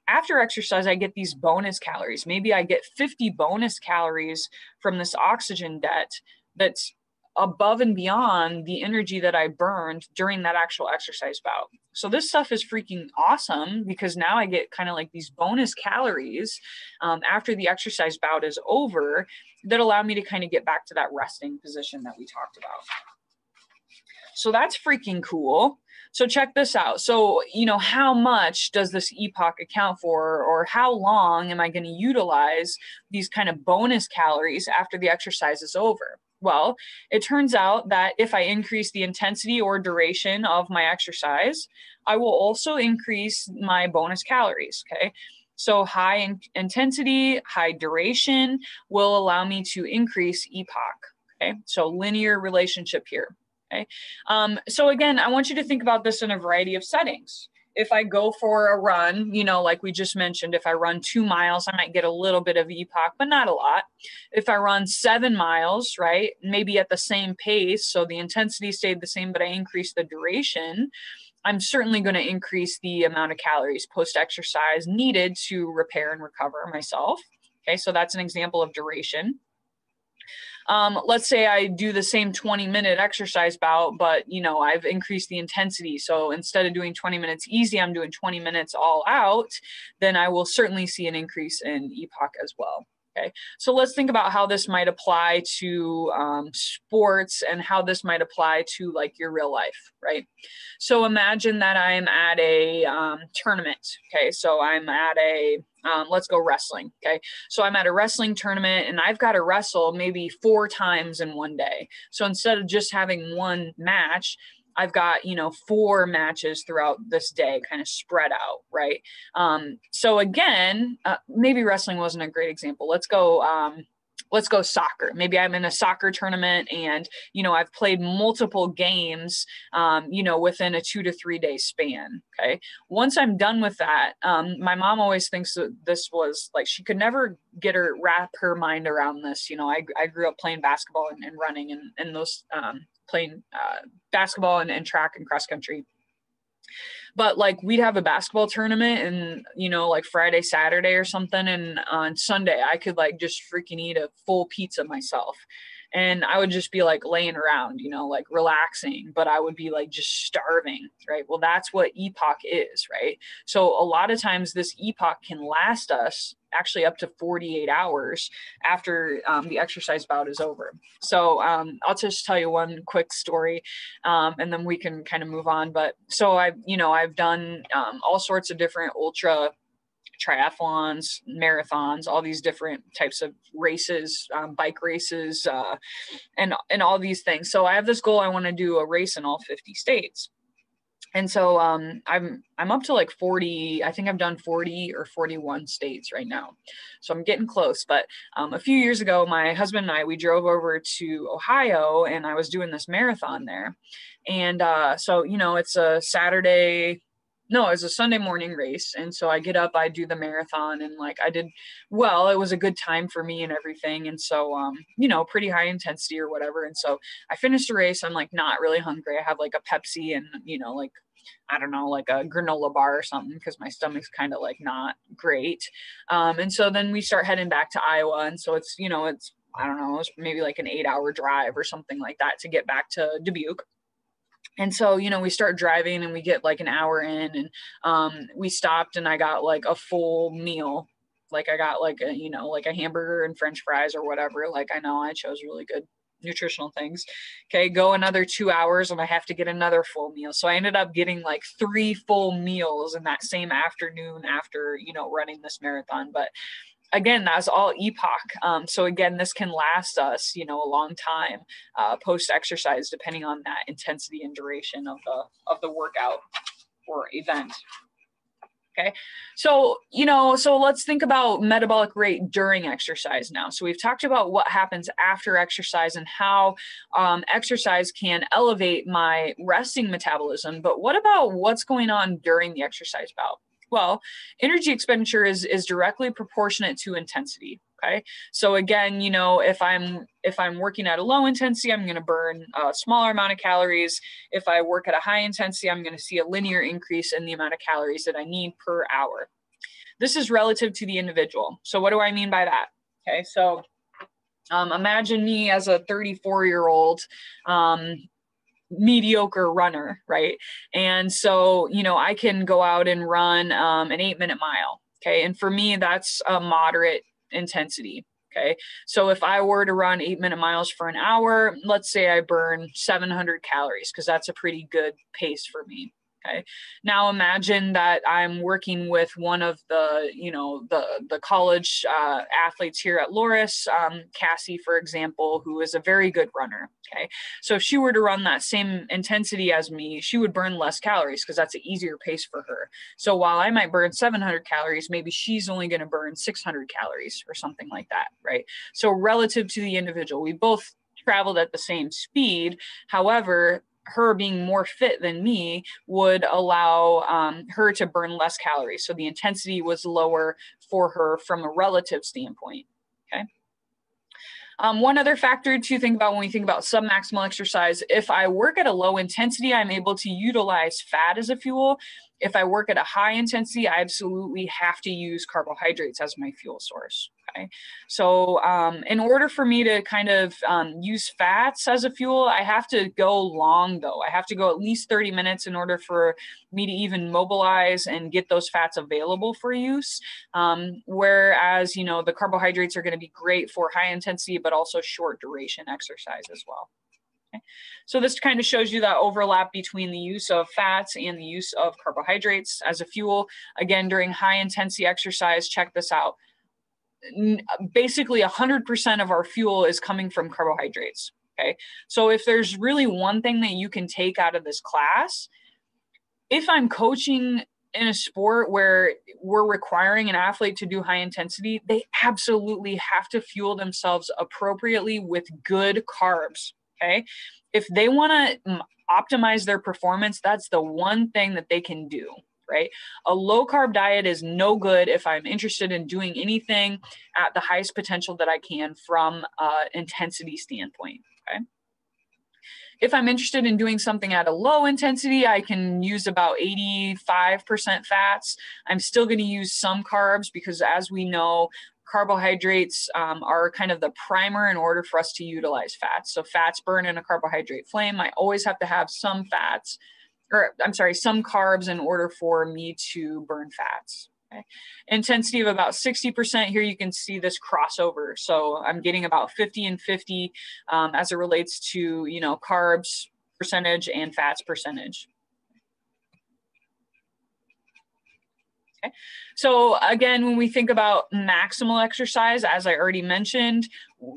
after exercise, I get these bonus calories. Maybe I get 50 bonus calories from this oxygen debt that's above and beyond the energy that I burned during that actual exercise bout. So this stuff is freaking awesome because now I get kind of like these bonus calories um, after the exercise bout is over that allow me to kind of get back to that resting position that we talked about. So that's freaking cool. So check this out. So, you know, how much does this EPOC account for, or how long am I going to utilize these kind of bonus calories after the exercise is over? Well, it turns out that if I increase the intensity or duration of my exercise, I will also increase my bonus calories. Okay. So high in intensity, high duration will allow me to increase EPOC. Okay. So linear relationship here. Okay. Um, so again, I want you to think about this in a variety of settings if I go for a run, you know, like we just mentioned, if I run two miles, I might get a little bit of EPOC, but not a lot. If I run seven miles, right, maybe at the same pace, so the intensity stayed the same, but I increased the duration, I'm certainly going to increase the amount of calories post exercise needed to repair and recover myself. Okay, so that's an example of duration. Um, let's say I do the same 20 minute exercise bout, but you know, I've increased the intensity. So instead of doing 20 minutes easy, I'm doing 20 minutes all out, then I will certainly see an increase in EPOC as well. Okay, so let's think about how this might apply to um, sports and how this might apply to like your real life, right? So imagine that I'm at a um, tournament. Okay, so I'm at a um, let's go wrestling. Okay. So I'm at a wrestling tournament and I've got to wrestle maybe four times in one day. So instead of just having one match, I've got, you know, four matches throughout this day kind of spread out, right? Um, so again, uh, maybe wrestling wasn't a great example. Let's go. Um, let's go soccer. Maybe I'm in a soccer tournament and, you know, I've played multiple games, um, you know, within a two to three day span. Okay. Once I'm done with that, um, my mom always thinks that this was like, she could never get her, wrap her mind around this. You know, I, I grew up playing basketball and, and running and, and those, um, playing uh, basketball and, and track and cross country but like we'd have a basketball tournament and you know like friday saturday or something and on sunday i could like just freaking eat a full pizza myself and I would just be like laying around, you know, like relaxing, but I would be like just starving, right? Well, that's what EPOC is, right? So a lot of times this EPOC can last us actually up to 48 hours after um, the exercise bout is over. So um, I'll just tell you one quick story, um, and then we can kind of move on. But so I've, you know, I've done um, all sorts of different ultra triathlons, marathons, all these different types of races, um, bike races, uh, and and all these things. So I have this goal. I want to do a race in all 50 states. And so um, I'm I'm up to like 40. I think I've done 40 or 41 states right now. So I'm getting close. But um, a few years ago, my husband and I we drove over to Ohio, and I was doing this marathon there. And uh, so you know, it's a Saturday no, it was a Sunday morning race. And so I get up, I do the marathon and like I did well, it was a good time for me and everything. And so, um, you know, pretty high intensity or whatever. And so I finished the race. I'm like not really hungry. I have like a Pepsi and, you know, like, I don't know, like a granola bar or something because my stomach's kind of like not great. Um, and so then we start heading back to Iowa. And so it's, you know, it's, I don't know, it's maybe like an eight hour drive or something like that to get back to Dubuque and so you know we start driving and we get like an hour in and um, we stopped and i got like a full meal like i got like a you know like a hamburger and french fries or whatever like i know i chose really good nutritional things. Okay, go another two hours and I have to get another full meal. So I ended up getting like three full meals in that same afternoon after, you know, running this marathon. But again, that's all EPOC. Um, so again, this can last us, you know, a long time uh, post exercise, depending on that intensity and duration of the of the workout or event. Okay. So, you know, so let's think about metabolic rate during exercise now. So, we've talked about what happens after exercise and how um, exercise can elevate my resting metabolism. But what about what's going on during the exercise bout? Well, energy expenditure is, is directly proportionate to intensity okay? So again you know if i'm if i'm working at a low intensity i'm going to burn a smaller amount of calories. If i work at a high intensity i'm going to see a linear increase in the amount of calories that i need per hour. This is relative to the individual. So what do i mean by that? Okay so um, imagine me as a 34 year old um, mediocre runner right and so you know i can go out and run um, an eight minute mile okay and for me that's a moderate intensity. Okay. So if I were to run eight minute miles for an hour, let's say I burn 700 calories, because that's a pretty good pace for me. Okay. Now imagine that I'm working with one of the, you know, the the college uh, athletes here at Loras, um, Cassie, for example, who is a very good runner. Okay. So if she were to run that same intensity as me, she would burn less calories because that's an easier pace for her. So while I might burn 700 calories, maybe she's only going to burn 600 calories or something like that. Right. So relative to the individual, we both traveled at the same speed. However, her being more fit than me would allow um, her to burn less calories. So the intensity was lower for her from a relative standpoint. Okay. Um, one other factor to think about when we think about submaximal exercise, if I work at a low intensity, I'm able to utilize fat as a fuel. If I work at a high intensity, I absolutely have to use carbohydrates as my fuel source. Okay. So, um, in order for me to kind of um, use fats as a fuel, I have to go long though. I have to go at least 30 minutes in order for me to even mobilize and get those fats available for use. Um, whereas, you know, the carbohydrates are going to be great for high intensity, but also short duration exercise as well. Okay. So this kind of shows you that overlap between the use of fats and the use of carbohydrates as a fuel. Again, during high intensity exercise, check this out basically 100% of our fuel is coming from carbohydrates. Okay. So if there's really one thing that you can take out of this class, if I'm coaching in a sport where we're requiring an athlete to do high intensity, they absolutely have to fuel themselves appropriately with good carbs. Okay. If they want to optimize their performance, that's the one thing that they can do right? A low carb diet is no good if I'm interested in doing anything at the highest potential that I can from uh, intensity standpoint. Okay. If I'm interested in doing something at a low intensity, I can use about 85% fats. I'm still going to use some carbs because, as we know, carbohydrates um, are kind of the primer in order for us to utilize fats. So, fats burn in a carbohydrate flame. I always have to have some fats or I'm sorry, some carbs in order for me to burn fats. Okay. Intensity of about 60%. Here you can see this crossover. So I'm getting about 50 and 50 um, as it relates to, you know, carbs percentage and fats percentage. Okay. So again, when we think about maximal exercise, as I already mentioned,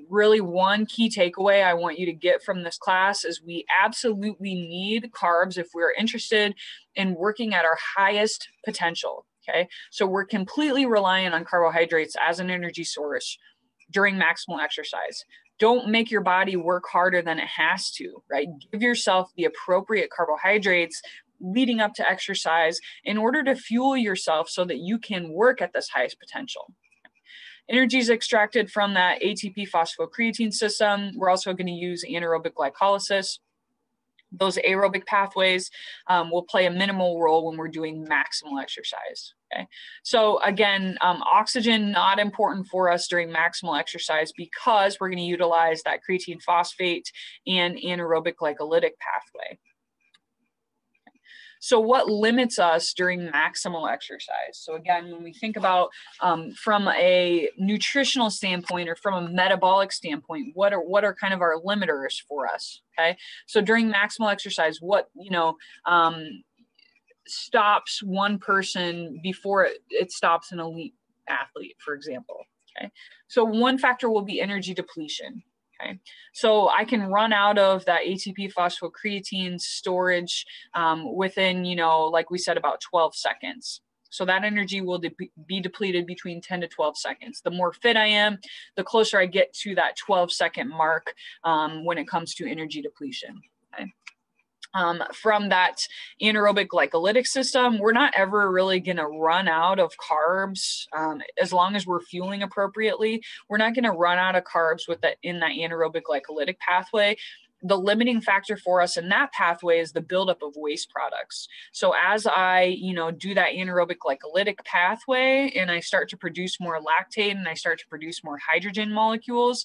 really one key takeaway I want you to get from this class is we absolutely need carbs if we're interested in working at our highest potential. Okay. So we're completely reliant on carbohydrates as an energy source during maximal exercise. Don't make your body work harder than it has to, right? Give yourself the appropriate carbohydrates leading up to exercise in order to fuel yourself so that you can work at this highest potential. Energy is extracted from that ATP phosphocreatine system. We're also going to use anaerobic glycolysis. Those aerobic pathways um, will play a minimal role when we're doing maximal exercise. Okay, so again, um, oxygen not important for us during maximal exercise because we're going to utilize that creatine phosphate and anaerobic glycolytic pathway. So, what limits us during maximal exercise? So, again, when we think about um, from a nutritional standpoint or from a metabolic standpoint, what are what are kind of our limiters for us? Okay, so during maximal exercise, what you know. Um, stops one person before it, it stops an elite athlete for example okay so one factor will be energy depletion Okay, so I can run out of that ATP phosphocreatine storage um, within, you know, like we said, about 12 seconds. So that energy will de- be depleted between 10 to 12 seconds. The more fit I am, the closer I get to that 12 second mark um, when it comes to energy depletion. Um, from that anaerobic glycolytic system, we're not ever really going to run out of carbs um, as long as we're fueling appropriately. We're not going to run out of carbs with that in that anaerobic glycolytic pathway. The limiting factor for us in that pathway is the buildup of waste products. So as I, you know, do that anaerobic glycolytic pathway and I start to produce more lactate and I start to produce more hydrogen molecules,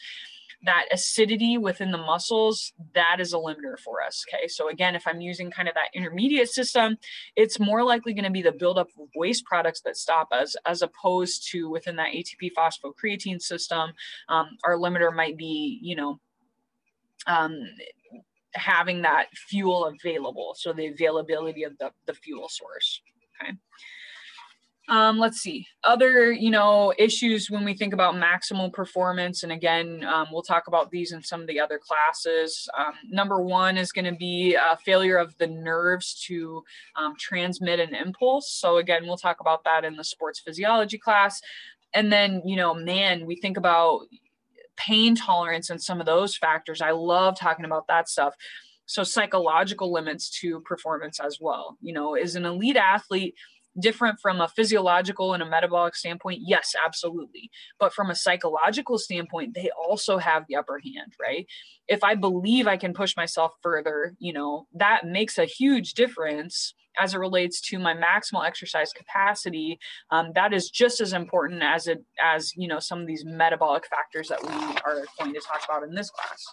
that acidity within the muscles, that is a limiter for us. Okay. So again, if I'm using kind of that intermediate system, it's more likely going to be the buildup of waste products that stop us as opposed to within that ATP phosphocreatine system. Um, our limiter might be, you know, um, having that fuel available. So the availability of the, the fuel source. Okay. Um, let's see. Other you know issues when we think about maximal performance and again um, we'll talk about these in some of the other classes. Um, number one is going to be a failure of the nerves to um, transmit an impulse. So again we'll talk about that in the sports physiology class. And then you know man we think about pain tolerance and some of those factors. I love talking about that stuff. So psychological limits to performance as well. You know is an elite athlete different from a physiological and a metabolic standpoint? Yes, absolutely. But from a psychological standpoint, they also have the upper hand, right? If I believe I can push myself further, you know, that makes a huge difference as it relates to my maximal exercise capacity um, that is just as important as it as you know some of these metabolic factors that we are going to talk about in this class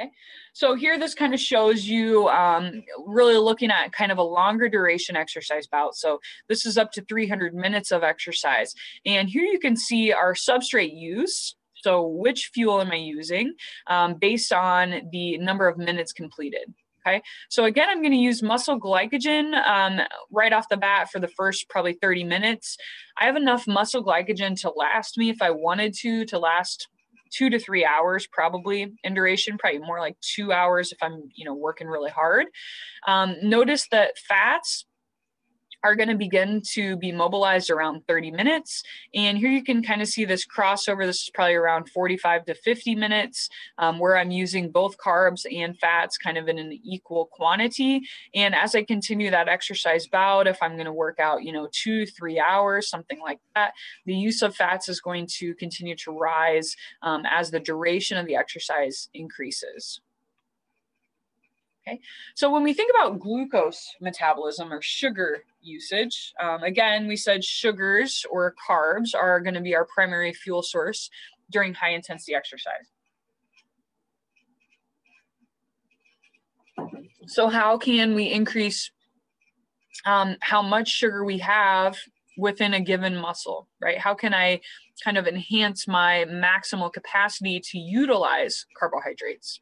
Okay, so here this kind of shows you um, really looking at kind of a longer duration exercise bout. So this is up to 300 minutes of exercise. And here you can see our substrate use. So which fuel am I using um, based on the number of minutes completed. Okay, so again, I'm going to use muscle glycogen um, right off the bat for the first probably 30 minutes. I have enough muscle glycogen to last me if I wanted to, to last two to three hours probably in duration, probably more like two hours if I'm, you know, working really hard. Um, notice that fats are going to begin to be mobilized around 30 minutes. And here you can kind of see this crossover. This is probably around 45 to 50 minutes um, where I'm using both carbs and fats kind of in an equal quantity. And as I continue that exercise bout, if I'm going to work out, you know, two, three hours, something like that, the use of fats is going to continue to rise um, as the duration of the exercise increases. Okay, so when we think about glucose metabolism or sugar usage, um, again, we said sugars or carbs are going to be our primary fuel source during high intensity exercise. So how can we increase um, how much sugar we have within a given muscle, right? How can I kind of enhance my maximal capacity to utilize carbohydrates?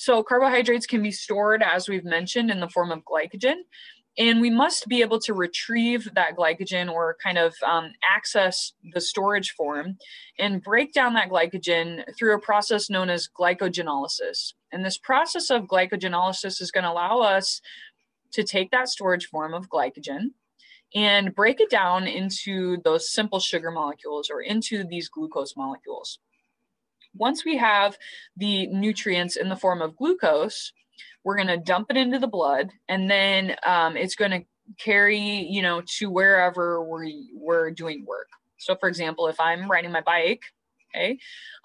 So carbohydrates can be stored, as we've mentioned, in the form of glycogen. And we must be able to retrieve that glycogen or kind of um, access the storage form and break down that glycogen through a process known as glycogenolysis. And this process of glycogenolysis is going to allow us to take that storage form of glycogen and break it down into those simple sugar molecules or into these glucose molecules. Once we have the nutrients in the form of glucose, we're going to dump it into the blood and then um, it's going to carry, you know, to wherever we, we're doing work. So for example, if I'm riding my bike, okay,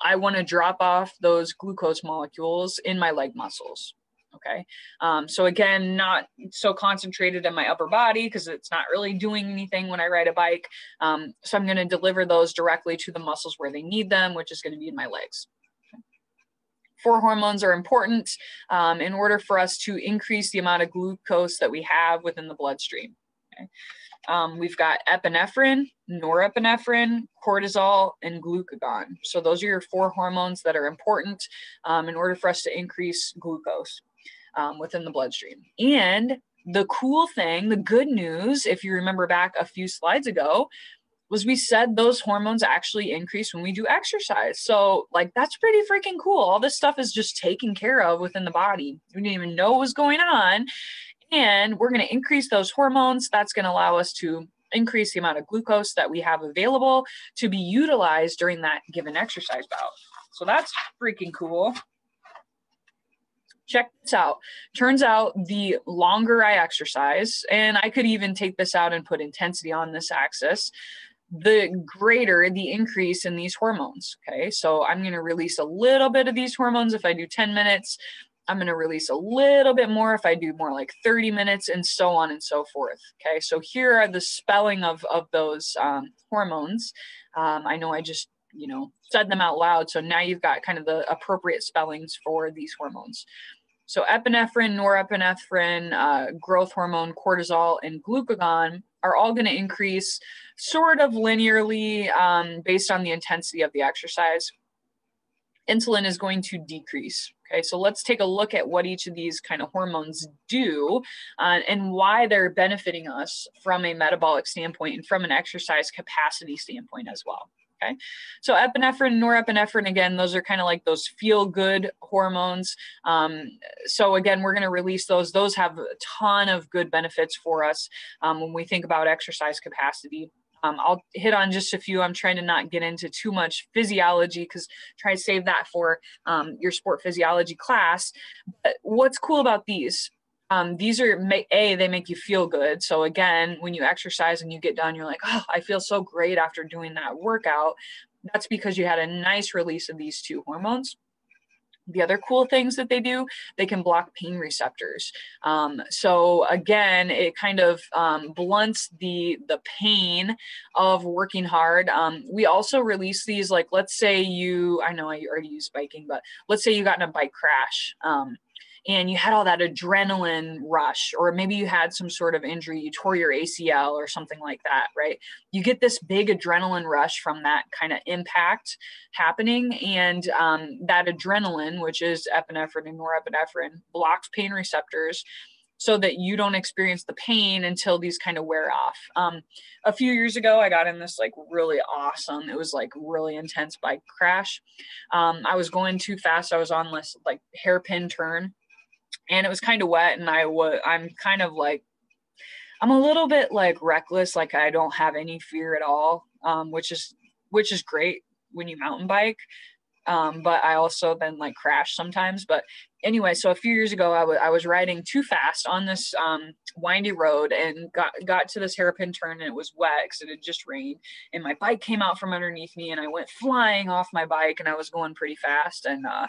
I want to drop off those glucose molecules in my leg muscles. Okay. Um, so again, not so concentrated in my upper body because it's not really doing anything when I ride a bike. Um, so I'm going to deliver those directly to the muscles where they need them, which is going to be in my legs. four hormones are important um, in order for us to increase the amount of glucose that we have within the bloodstream. Okay. Um, we've got epinephrine, norepinephrine, cortisol, and glucagon. So those are your four hormones that are important um, in order for us to increase glucose um, within the bloodstream. And the cool thing, the good news, if you remember back a few slides ago, was we said those hormones actually increase when we do exercise. So, like, that's pretty freaking cool. All this stuff is just taken care of within the body. We didn't even know what was going on. And we're going to increase those hormones. That's going to allow us to increase the amount of glucose that we have available to be utilized during that given exercise bout. So, that's freaking cool check this out. Turns out the longer I exercise, and I could even take this out and put intensity on this axis, the greater the increase in these hormones. Okay, so I'm going to release a little bit of these hormones if I do 10 minutes. I'm going to release a little bit more if I do more like 30 minutes and so on and so forth. Okay, so here are the spelling of, of those um, hormones. Um, I know I just, you know, said them out loud. So now you've got kind of the appropriate spellings for these hormones. So epinephrine, norepinephrine, uh, growth hormone, cortisol, and glucagon are all going to increase sort of linearly um, based on the intensity of the exercise. Insulin is going to decrease. Okay, so let's take a look at what each of these kind of hormones do uh, and why they're benefiting us from a metabolic standpoint and from an exercise capacity standpoint as well. Okay. So epinephrine, norepinephrine, again, those are kind of like those feel good hormones. Um, so again, we're going to release those. Those have a ton of good benefits for us um, when we think about exercise capacity. Um, I'll hit on just a few. I'm trying to not get into too much physiology because try to save that for um, your sport physiology class. But what's cool about these? Um, these are a they make you feel good. So again when you exercise and you get done you're like oh i feel so great after doing that workout. That's because you had a nice release of these two hormones. The other cool things that they do they can block pain receptors. Um, so again it kind of um, blunts the the pain of working hard. Um, we also release these like let's say you i know i already use biking but let's say you got in a bike crash. Um, and you had all that adrenaline rush, or maybe you had some sort of injury, you tore your ACL or something like that, right? You get this big adrenaline rush from that kind of impact happening. And um, that adrenaline, which is epinephrine and norepinephrine, blocks pain receptors so that you don't experience the pain until these kind of wear off. Um, a few years ago, I got in this like really awesome, it was like really intense bike crash. Um, I was going too fast. I was on this like hairpin turn and it was kind of wet and I was I'm kind of like I'm a little bit like reckless like I don't have any fear at all um, which is which is great when you mountain bike um, but I also then like crash sometimes but anyway so a few years ago I, w- I was I was riding too fast on this um, windy road and got got to this hairpin turn and it was wet because it had just rained and my bike came out from underneath me and I went flying off my bike and I was going pretty fast and uh,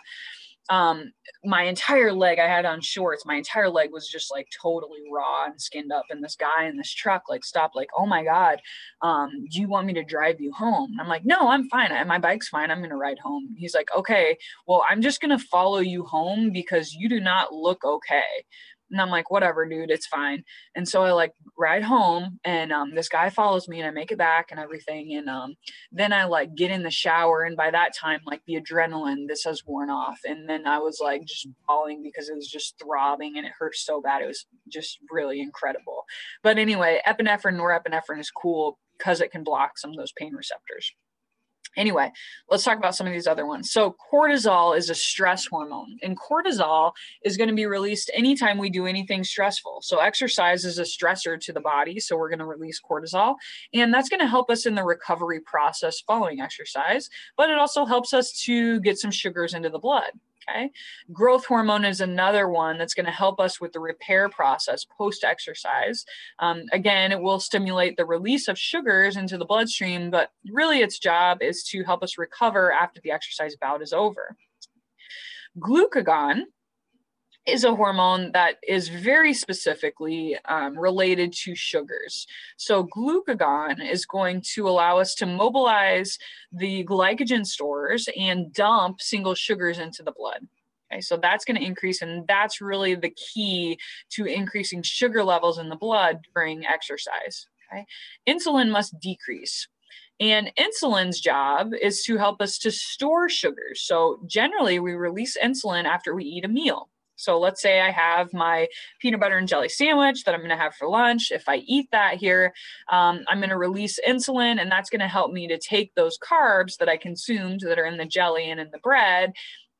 um my entire leg i had on shorts. My entire leg was just like totally raw and skinned up and this guy in this truck. Like stopped like oh my god um do you want me to drive you home? I'm like no i'm fine. My bike's fine. I'm gonna ride home. He's like okay well i'm just gonna follow you home because you do not look okay and I'm like, whatever, dude, it's fine. And so I like ride home and um, this guy follows me and I make it back and everything. And um, then I like get in the shower. And by that time, like the adrenaline, this has worn off. And then I was like just bawling because it was just throbbing and it hurt so bad. It was just really incredible. But anyway, epinephrine, norepinephrine is cool because it can block some of those pain receptors. Anyway, let's talk about some of these other ones. So, cortisol is a stress hormone, and cortisol is going to be released anytime we do anything stressful. So, exercise is a stressor to the body. So, we're going to release cortisol, and that's going to help us in the recovery process following exercise, but it also helps us to get some sugars into the blood. Okay. Growth hormone is another one that's going to help us with the repair process post exercise. Um, again, it will stimulate the release of sugars into the bloodstream, but really its job is to help us recover after the exercise bout is over. Glucagon is a hormone that is very specifically um, related to sugars. So, glucagon is going to allow us to mobilize the glycogen stores and dump single sugars into the blood. Okay, so that's going to increase, and that's really the key to increasing sugar levels in the blood during exercise. Okay, insulin must decrease. And insulin's job is to help us to store sugars. So generally, we release insulin after we eat a meal. So let's say I have my peanut butter and jelly sandwich that I'm going to have for lunch. If I eat that here, um, I'm going to release insulin, and that's going to help me to take those carbs that I consumed that are in the jelly and in the bread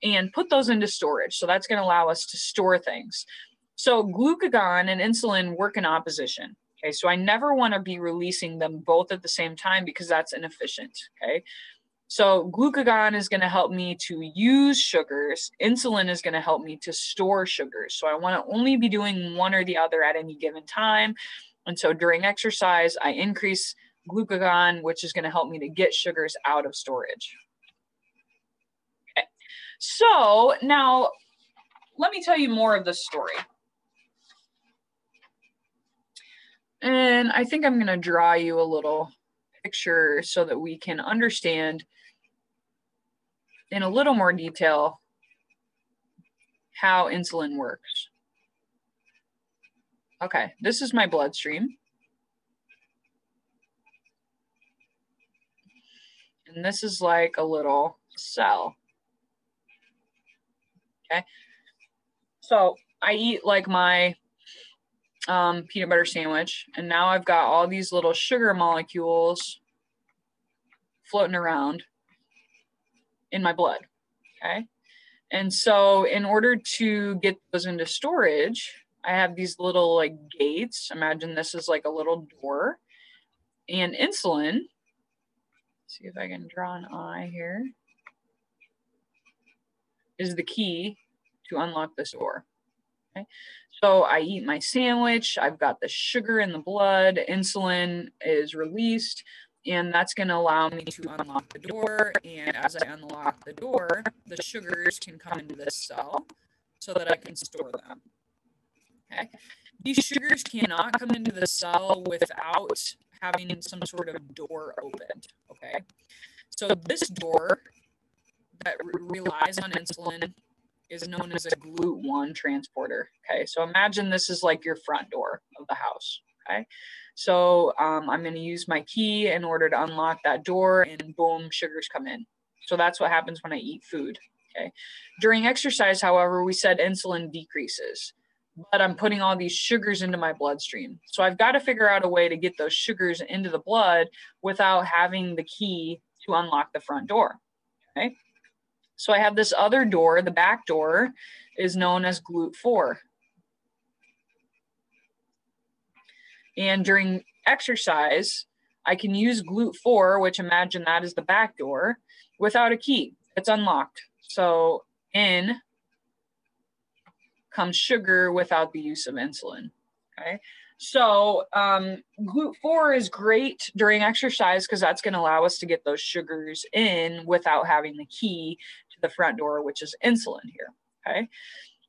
and put those into storage. So that's going to allow us to store things. So glucagon and insulin work in opposition. Okay, so I never want to be releasing them both at the same time because that's inefficient. Okay, so glucagon is going to help me to use sugars. Insulin is going to help me to store sugars. So I want to only be doing one or the other at any given time. And so during exercise, I increase glucagon, which is going to help me to get sugars out of storage. Okay. So now let me tell you more of this story. And I think I'm going to draw you a little picture so that we can understand in a little more detail how insulin works. Okay, this is my bloodstream. And this is like a little cell. Okay, so I eat like my um, peanut butter sandwich, and now I've got all these little sugar molecules floating around in my blood. Okay. And so, in order to get those into storage, I have these little like gates. Imagine this is like a little door. And insulin, see if I can draw an eye here, is the key to unlock this door. Okay. So I eat my sandwich, I've got the sugar in the blood, insulin is released, and that's going to allow me to unlock the door. And as I unlock the door, the sugars can come into this cell so that I can store them. Okay. These sugars cannot come into the cell without having some sort of door opened. Okay. So this door that relies on insulin is known as a GLUT1 transporter. Okay, so imagine this is like your front door of the house. Okay, so um, I'm going to use my key in order to unlock that door, and boom, sugars come in. So that's what happens when I eat food. Okay, during exercise, however, we said insulin decreases. But I'm putting all these sugars into my bloodstream. So I've got to figure out a way to get those sugars into the blood without having the key to unlock the front door. Okay. So I have this other door, the back door is known as GLUT4. And during exercise, I can use GLUT4, which imagine that is the back door, without a key. It's unlocked. So in comes sugar without the use of insulin. Okay. So um, GLUT4 is great during exercise because that's going to allow us to get those sugars in without having the key to the front door, which is insulin here. Okay.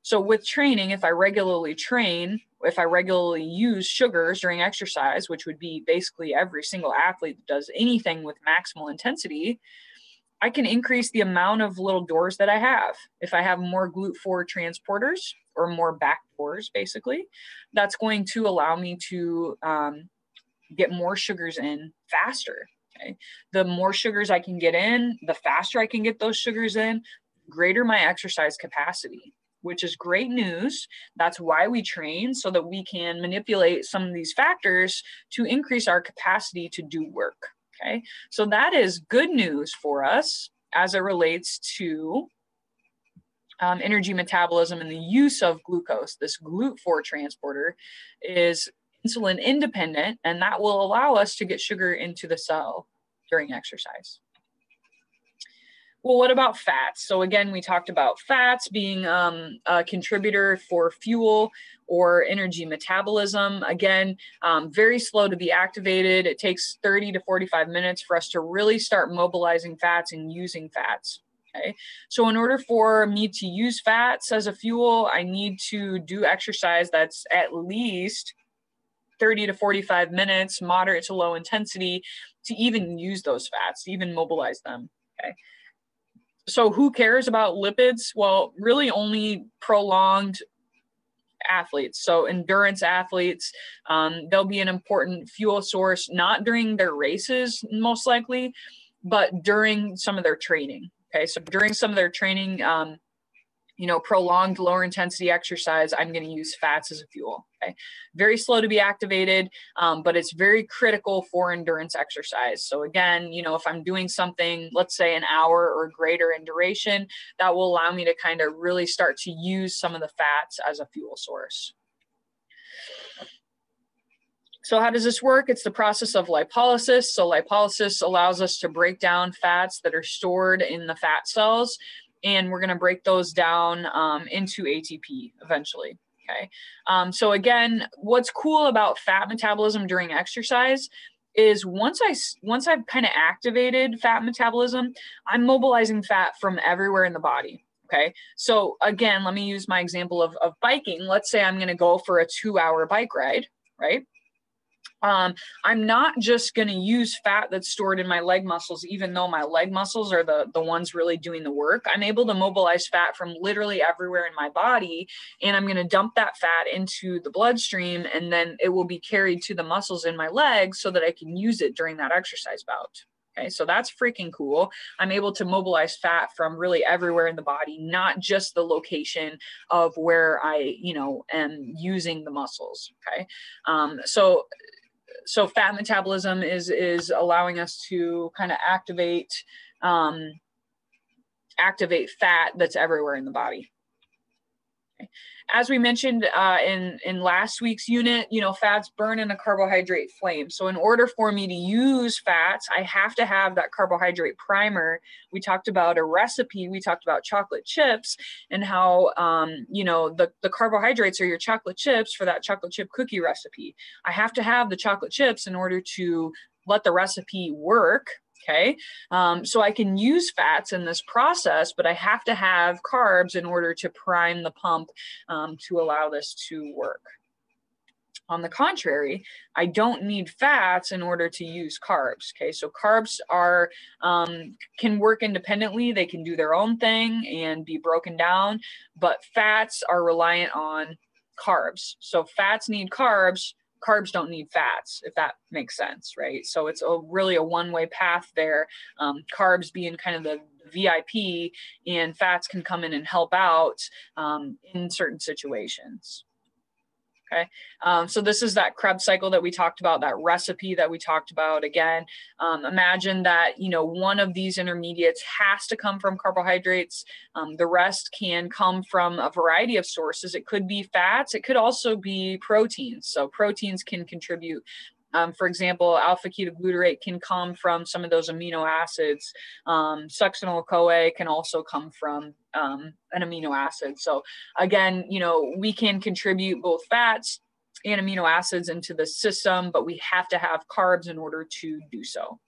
So with training, if I regularly train, if I regularly use sugars during exercise, which would be basically every single athlete that does anything with maximal intensity, I can increase the amount of little doors that I have. If I have more GLUT4 transporters or more back doors, basically, that's going to allow me to um, get more sugars in faster. Okay. The more sugars I can get in, the faster I can get those sugars in, greater my exercise capacity, which is great news. That's why we train so that we can manipulate some of these factors to increase our capacity to do work. Okay, so that is good news for us as it relates to um, energy metabolism and the use of glucose. This GLUT4 transporter is insulin independent, and that will allow us to get sugar into the cell during exercise. Well, what about fats? So again, we talked about fats being um, a contributor for fuel or energy metabolism. Again, um, very slow to be activated. It takes 30 to 45 minutes for us to really start mobilizing fats and using fats. Okay. So in order for me to use fats as a fuel, I need to do exercise that's at least 30 to 45 minutes, moderate to low intensity, to even use those fats, to even mobilize them. Okay. So who cares about lipids? Well, really only prolonged athletes. So endurance athletes, um, they'll be an important fuel source, not during their races, most likely, but during some of their training. Okay, so during some of their training, um, you know, prolonged lower intensity exercise, I'm going to use fats as a fuel. Okay. Very slow to be activated, um, but it's very critical for endurance exercise. So, again, you know, if I'm doing something, let's say an hour or greater in duration, that will allow me to kind of really start to use some of the fats as a fuel source. So how does this work? It's the process of lipolysis. So lipolysis allows us to break down fats that are stored in the fat cells and we're going to break those down um, into ATP eventually. Okay. Um, so again, what's cool about fat metabolism during exercise is once I once I've kind of activated fat metabolism, I'm mobilizing fat from everywhere in the body. Okay. So again, let me use my example of, of biking. Let's say I'm going to go for a two hour bike ride, right? Um, I'm not just going to use fat that's stored in my leg muscles, even though my leg muscles are the, the ones really doing the work. I'm able to mobilize fat from literally everywhere in my body, and I'm going to dump that fat into the bloodstream, and then it will be carried to the muscles in my legs so that I can use it during that exercise bout. Okay, so that's freaking cool. I'm able to mobilize fat from really everywhere in the body, not just the location of where I, you know, am using the muscles. Okay, um, so so fat metabolism is is allowing us to kind of activate um, activate fat that's everywhere in the body. As we mentioned uh, in in last week's unit, you know, fats burn in a carbohydrate flame. So in order for me to use fats, I have to have that carbohydrate primer. We talked about a recipe. We talked about chocolate chips and how um, you know the the carbohydrates are your chocolate chips for that chocolate chip cookie recipe. I have to have the chocolate chips in order to let the recipe work Okay. Um, so I can use fats in this process, but I have to have carbs in order to prime the pump um, to allow this to work. On the contrary, I don't need fats in order to use carbs. Okay, so carbs are um, can work independently; they can do their own thing and be broken down. But fats are reliant on carbs. So fats need carbs carbs don't need fats, if that makes sense, right? So it's a really a one-way path there. Um, carbs being kind of the VIP, and fats can come in and help out um, in certain situations. Okay, um, so this is that Krebs cycle that we talked about, that recipe that we talked about. Again, um, imagine that you know one of these intermediates has to come from carbohydrates. Um, the rest can come from a variety of sources. It could be fats. It could also be proteins. So proteins can contribute um, for example, alpha ketoglutarate can come from some of those amino acids. Um, succinyl CoA can also come from um, an amino acid. So again, you know, we can contribute both fats and amino acids into the system, but we have to have carbs in order to do so.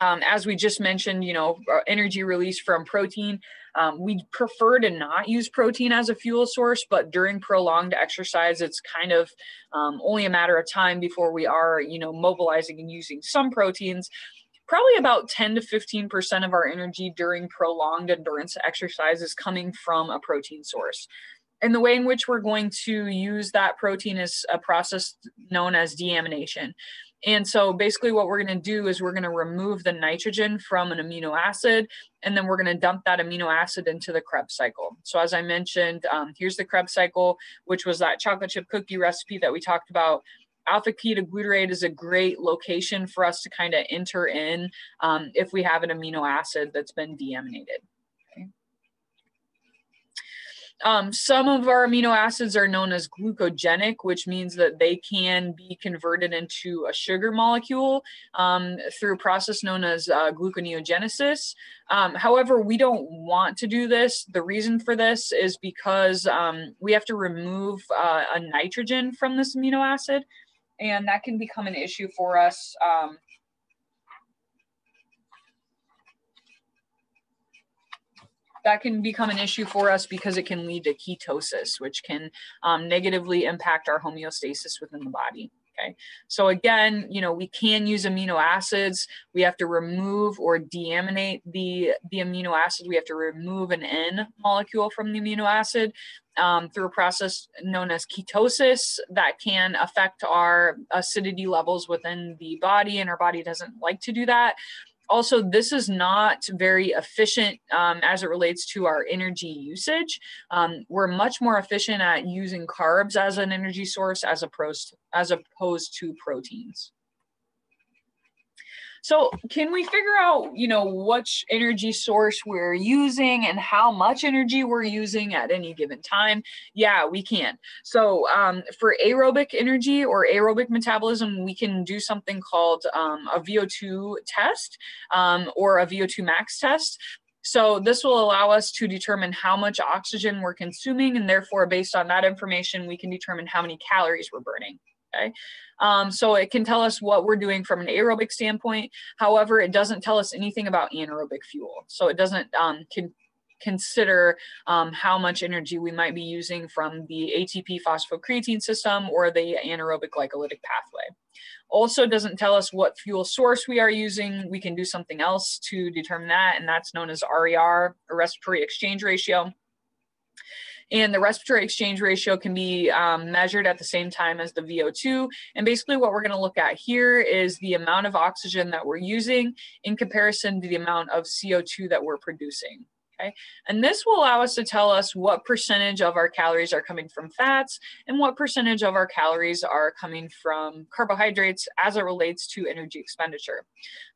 Um, as we just mentioned, you know, energy release from protein. Um, we prefer to not use protein as a fuel source, but during prolonged exercise, it's kind of um, only a matter of time before we are, you know, mobilizing and using some proteins. Probably about 10 to 15% of our energy during prolonged endurance exercise is coming from a protein source. And the way in which we're going to use that protein is a process known as deamination. And so basically what we're going to do is we're going to remove the nitrogen from an amino acid, and then we're going to dump that amino acid into the Krebs cycle. So as I mentioned, um, here's the Krebs cycle, which was that chocolate chip cookie recipe that we talked about. Alpha ketoglutarate is a great location for us to kind of enter in um, if we have an amino acid that's been deaminated. Um, some of our amino acids are known as glucogenic, which means that they can be converted into a sugar molecule um, through a process known as uh, gluconeogenesis. Um, however, we don't want to do this. The reason for this is because um, we have to remove uh, a nitrogen from this amino acid, and that can become an issue for us that can become an issue for us because it can lead to ketosis, which can um, negatively impact our homeostasis within the body. Okay, so again, you know, we can use amino acids. We have to remove or deaminate the, the amino acid. We have to remove an N molecule from the amino acid um, through a process known as ketosis that can affect our acidity levels within the body, and our body doesn't like to do that also, this is not very efficient um, as it relates to our energy usage. Um, we're much more efficient at using carbs as an energy source as opposed, as opposed to proteins. So can we figure out, you know, which energy source we're using and how much energy we're using at any given time? Yeah, we can. So um, for aerobic energy or aerobic metabolism, we can do something called um, a VO2 test um, or a VO2 max test. So this will allow us to determine how much oxygen we're consuming and therefore based on that information, we can determine how many calories we're burning. Okay. Um, so it can tell us what we're doing from an aerobic standpoint. However, it doesn't tell us anything about anaerobic fuel. So it doesn't um, can consider um, how much energy we might be using from the ATP phosphocreatine system or the anaerobic glycolytic pathway. Also doesn't tell us what fuel source we are using. We can do something else to determine that, and that's known as RER, or respiratory exchange ratio. And the respiratory exchange ratio can be um, measured at the same time as the VO2. And basically what we're gonna look at here is the amount of oxygen that we're using in comparison to the amount of CO2 that we're producing. Okay, and this will allow us to tell us what percentage of our calories are coming from fats and what percentage of our calories are coming from carbohydrates as it relates to energy expenditure.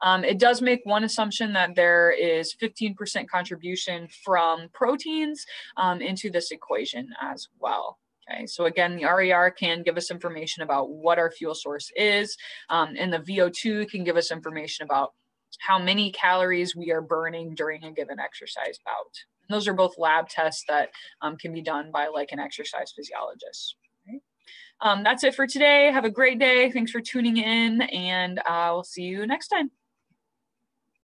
Um, it does make one assumption that there is 15% contribution from proteins um, into this equation as well. Okay, so again, the RER can give us information about what our fuel source is, um, and the VO2 can give us information about how many calories we are burning during a given exercise bout. And those are both lab tests that um, can be done by like an exercise physiologist. Um, that's it for today. Have a great day. Thanks for tuning in, and uh, we'll see you next time.